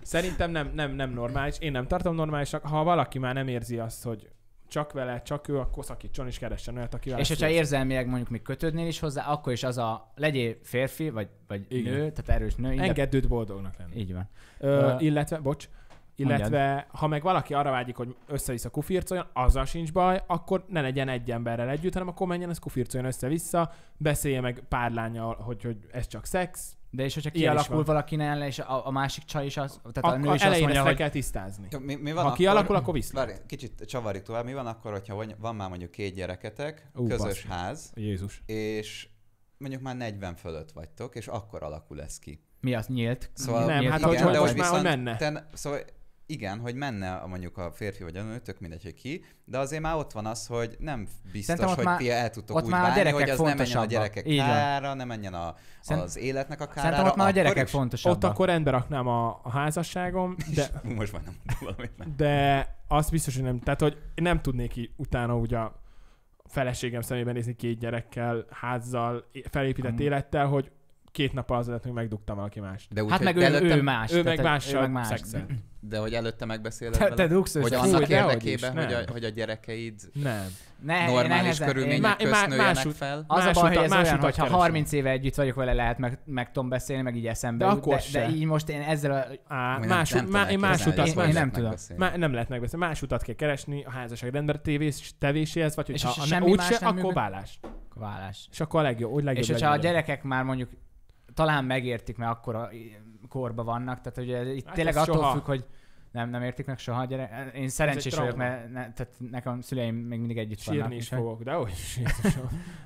Szerintem nem, nem, nem normális. Én nem tartom normálisnak. Ha valaki már nem érzi azt, hogy csak vele, csak ő, akkor szakítson és keressen olyat, akivel És hogyha érzelmileg mondjuk még kötődnél is hozzá, akkor is az a legyél férfi, vagy, vagy Igen. nő, tehát erős nő. Engedd őt boldognak lenni. Így van. Ö, Ö, illetve, bocs, illetve ha meg valaki arra vágyik, hogy össze-vissza kufircoljon, azzal sincs baj, akkor ne legyen egy emberrel együtt, hanem akkor menjen, ez kufircoljon össze-vissza, beszélje meg pár lányjal, hogy, hogy ez csak szex, De és hogyha kialakul van. valakinél, és a, a másik csaj is az, tehát a nő akkor is azt mondja, hogy kell tisztázni. Mi, mi van Ha akkor, kialakul, akkor viszlát. Várj, kicsit csavarjuk tovább. Mi van akkor, hogyha van, már mondjuk két gyereketek, Ú, közös basszus. ház, Jézus. és mondjuk már 40 fölött vagytok, és akkor alakul ez ki. mi az nyílt. Szóval Nem, nyílt hát igen, hogy- de most már, hogy viszont menne. Te, szóval igen, hogy menne a- mondjuk a férfi vagy a nő, tök mindegy, hogy ki, de azért már ott van az, hogy nem biztos, hogy már- ti el tudtok úgy gyerekek hogy az nem menjen a gyerekek Így kárára, nem menjen a, Szerint- az életnek a kárára. Szerintem ott már a gyerekek fontosabbak. Ott akkor rendbe raknám a, a házasságom, de, [LAUGHS] Most már nem mondom valamit. de azt biztos, hogy nem. Tehát, hogy nem tudnék így utána úgy a feleségem szemében nézni két gyerekkel, házzal, felépített Amúgy. élettel, hogy két nap az lett, hogy megdugtam valaki mást. De úgy, Hát meg ő, előtte, ő más. ő meg mással ő meg más. szexelt. [CLEARS THROAT] De hogy előtte megbeszéled Te, te dugsz hogy annak érdekében, hogy a, hogy a gyerekeid Nem. Ne, normális nehezen- körülmények Má- közt má- nőjenek máshogy- fel. Az Más a baj, hogy ez más olyan, utat hogy ha keresem. 30 éve együtt vagyok vele, lehet meg, meg tudom beszélni, meg így eszembe De akkor de, de így most én ezzel a... Á, Nem- más, nem én más utat én nem lehet tudom. Má, nem lehet megbeszélni. Más utat kell keresni a házasság rendben tevés, tevéséhez, vagy És hogyha úgy más se, nem akkor vállás. Vállás. És akkor a legjobb, úgy legjobb És hogyha a gyerekek már mondjuk talán megértik, mert akkor korba vannak, tehát ugye itt Hát tényleg attól soha. függ, hogy Nem, nem értik meg soha a gyerek. Én szerencsés vagyok, mert ne, tehát nekem szüleim még mindig együtt Sírni vannak. is fogok, de hogy.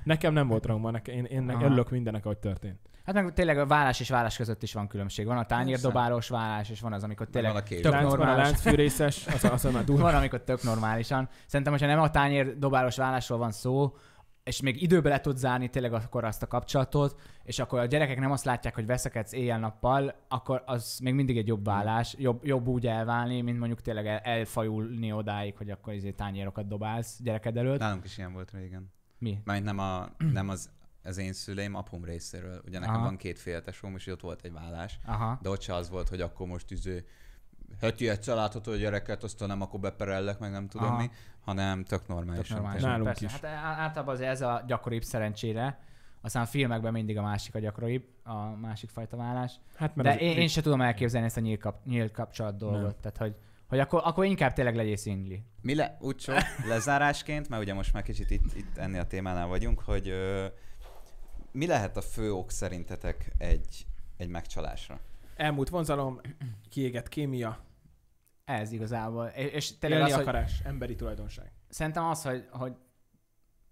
Nekem nem volt trauma, nekem, én, én Aha. örülök mindennek, ahogy történt. Hát meg tényleg a vállás és vállás között is van különbség. Van a tányérdobálós vállás, és van az, amikor tényleg van a tök Láncban a normális. láncfűrészes, az, az már durva. [LAUGHS] Van, amikor tök normálisan. Szerintem, hogyha nem a tányérdobálós vállásról van szó, és még időbe le tud zárni tényleg akkor azt a kapcsolatot, és akkor a gyerekek nem azt látják, hogy veszekedsz éjjel-nappal, akkor az még mindig egy jobb vállás, jobb, jobb úgy elválni, mint mondjuk tényleg el, elfajulni odáig, hogy akkor izé tányérokat dobálsz gyereked előtt. Nálunk is ilyen volt régen. Mi? Mármint nem, a, nem az, az én szüleim, apum részéről. Ugye nekem Aha. van két féltesóm, és ott volt egy vállás. Aha. De ott se az volt, hogy akkor most izé, heti egyszer láthatod a gyereket, aztán nem akkor beperellek, meg nem tudom Aha. mi, hanem tök normálisan. Tök normális. Nálunk Persze. is. Hát általában azért ez a gyakoribb szerencsére. Aztán a filmekben mindig a másik a gyakoribb, a másik fajta vállás. Hát, mert De én, én sem tudom elképzelni ezt a nyílt, kap, nyílt kapcsolat dolgot. Nem. Tehát, hogy, hogy akkor, akkor inkább tényleg legyél szingli. Mi le, úgy sok [LAUGHS] lezárásként, mert ugye most már kicsit itt, itt ennél a témánál vagyunk, hogy ö, mi lehet a fő ok szerintetek egy, egy megcsalásra? Elmúlt vonzalom, kiégett kémia, Ez igazából. És, és tényleg élni az, hogy, akarás, emberi tulajdonság. szerintem az, hogy, hogy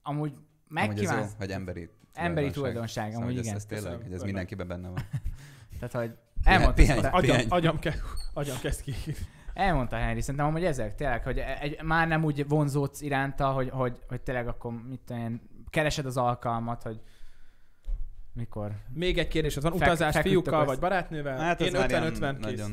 amúgy Amúgy ez megkívánsz, jó, hogy emberi emberi tulajdonság, Szóval, amúgy hogy ez, igen. ez tényleg, Köszönöm. hogy ez mindenkiben benne van. [LAUGHS] Tehát, hogy Pihenj, elmondta, pihenj. Agyam, Pihenj. agyam, ke, agyam kezd ki. elmondta Henry, szerintem amúgy ezek tényleg, hogy egy, már nem úgy vonzódsz iránta, hogy, hogy, hogy tényleg akkor mit tudom keresed az alkalmat, hogy mikor. Még egy kérdés, az van Fek- utazás fiúkkal vagy barátnővel? Hát Én ez már ilyen 50-50 kész. nagyon,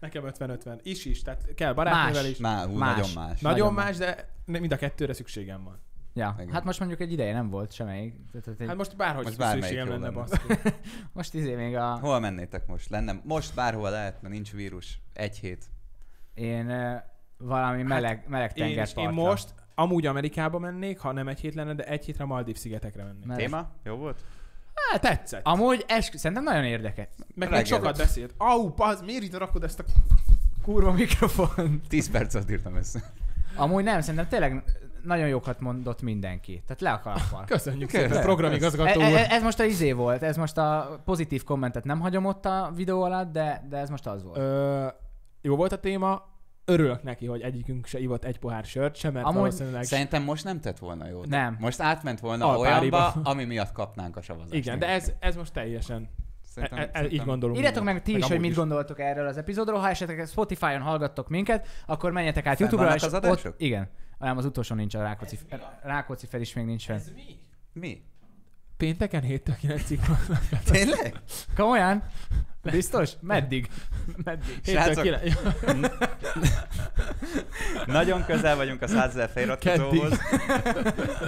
Nekem 50-50. Is is, tehát kell barátnővel Más. is. má, hú, Más. nagyon más. Nagyon Nagyon más, de mind a kettőre szükségem van. Ja, Igen. hát most mondjuk egy ideje nem volt semmelyik. Tehát, hogy Hát most bárhogy Most szükségem lenne, lenne. [LAUGHS] most izé még a... Hol mennétek most? Lenne, most bárhova lehet, mert nincs vírus. Egy hét. Én ö, valami meleg, meleg Én, is- tengerpartra. én most amúgy Amerikába mennék, ha nem egy hét lenne, de egy hétre Maldív szigetekre mennék. Meleg- Téma? Jó volt? Hát tetszett. Amúgy eskü... szerintem nagyon érdekes. Meg még sokat beszélt. Au, paz, miért ide rakod ezt a... Kurva mikrofon. 10 percet írtam össze. Amúgy nem, szerintem tényleg nagyon jókat mondott mindenki. Tehát le a kalappal. Köszönjük Köszönöm. szépen, programigazgató E, úr. e, ez most a izé volt, ez most a pozitív kommentet nem hagyom ott a videó alatt, de, de ez most az volt. Ö, jó volt a téma, örülök neki, hogy egyikünk se ivott egy pohár sört sem, mert Amúgy valószínűleg... Szerintem most nem tett volna jót. Nem. Most átment volna Alpáriba. olyanba, ami miatt kapnánk a szavazást. Igen, de ez, ez most teljesen... Szerintem, e, e, így gondolunk. Írjátok meg ti is, hogy mit gondoltok erről az epizódról. Ha esetleg Spotify-on hallgattok minket, akkor menjetek át YouTube-ra, és az adások? ott, igen. Nem, az utolsó nincs a Rákóczi, Rákóczi fel is még nincs fenn. Ez mi? Mi? Pénteken 7-től 9-ig van. Tényleg? Komolyan? Biztos? Meddig? Meddig? 7-től Srácok, 9 [LAUGHS] Nagyon közel vagyunk a 100 ezer feliratkozóhoz.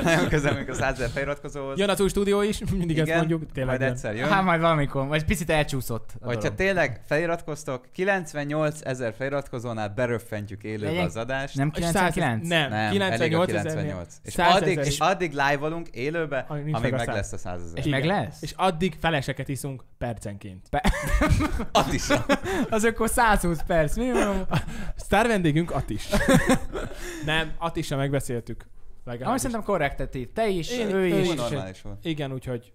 Nagyon közel vagyunk a 100 ezer feliratkozóhoz. Jön az új stúdió is, mindig ezt mondjuk. Tényleg majd jön. egyszer jön. Hát majd valamikor, vagy picit elcsúszott a Hogyha dolog. tényleg feliratkoztok, 98 ezer feliratkozónál beröffentjük élőbe Legyen- az adást. Nem És 100 99? Nem, Nem, 98 elég a ezer. 98. És 100 addig, és addig live-olunk élőbe, Amíg meg lesz a 100 ezer. És Igen. meg lesz? És addig feleseket iszunk percenként. Attisa. Az akkor 120 perc. Mi van? Sztár vendégünk Atis. [LAUGHS] nem, Atissal megbeszéltük. Legalábbis. szerintem korrektet itt. Te is, Én- ő ő is. Normális volt. Igen, úgyhogy.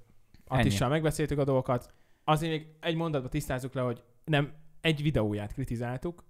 Atissal megbeszéltük a dolgokat. Azért még egy mondatba tisztázzuk le, hogy nem egy videóját kritizáltuk,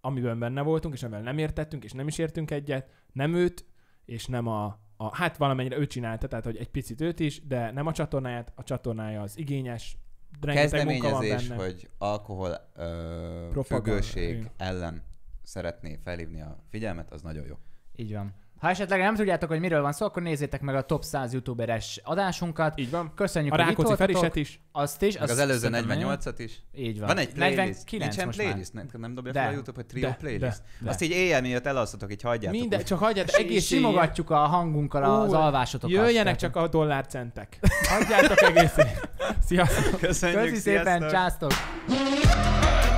amiben benne voltunk, és amivel nem értettünk, és nem is értünk egyet. Nem őt, és nem a, a hát valamennyire ő csinálta, tehát hogy egy picit őt is, de nem a csatornáját, a csatornája az igényes, rengeteg munka van Kezdeményezés, hogy alkohol ö, függőség ellen szeretné felhívni a figyelmet, az nagyon jó. Így van. Ha esetleg nem tudjátok, hogy miről van szó, akkor nézzétek meg a top 100 youtuberes adásunkat. Így van. Köszönjük, A hogy itt Rákóczi voltatok. Feriset is. Azt is. Meg azt az előző szerintem nagyon- 48-at is. Így van. Van egy playlist. 49 Nincsen most már. playlist? Nem, nem dobja De. fel a YouTube, hogy trio De, playlist? de. Azt így éjjel miatt elalszatok, így hagyjátok. Minden, csak hagyjad, És egész simogatjuk a hangunkkal az Ú, alvásotokat. Jöjjenek csak a dollárcentek. Hagyjátok egész. [LAUGHS] Sziasztok! Köszönjük, Köszi szépen, sziasztok! császtok!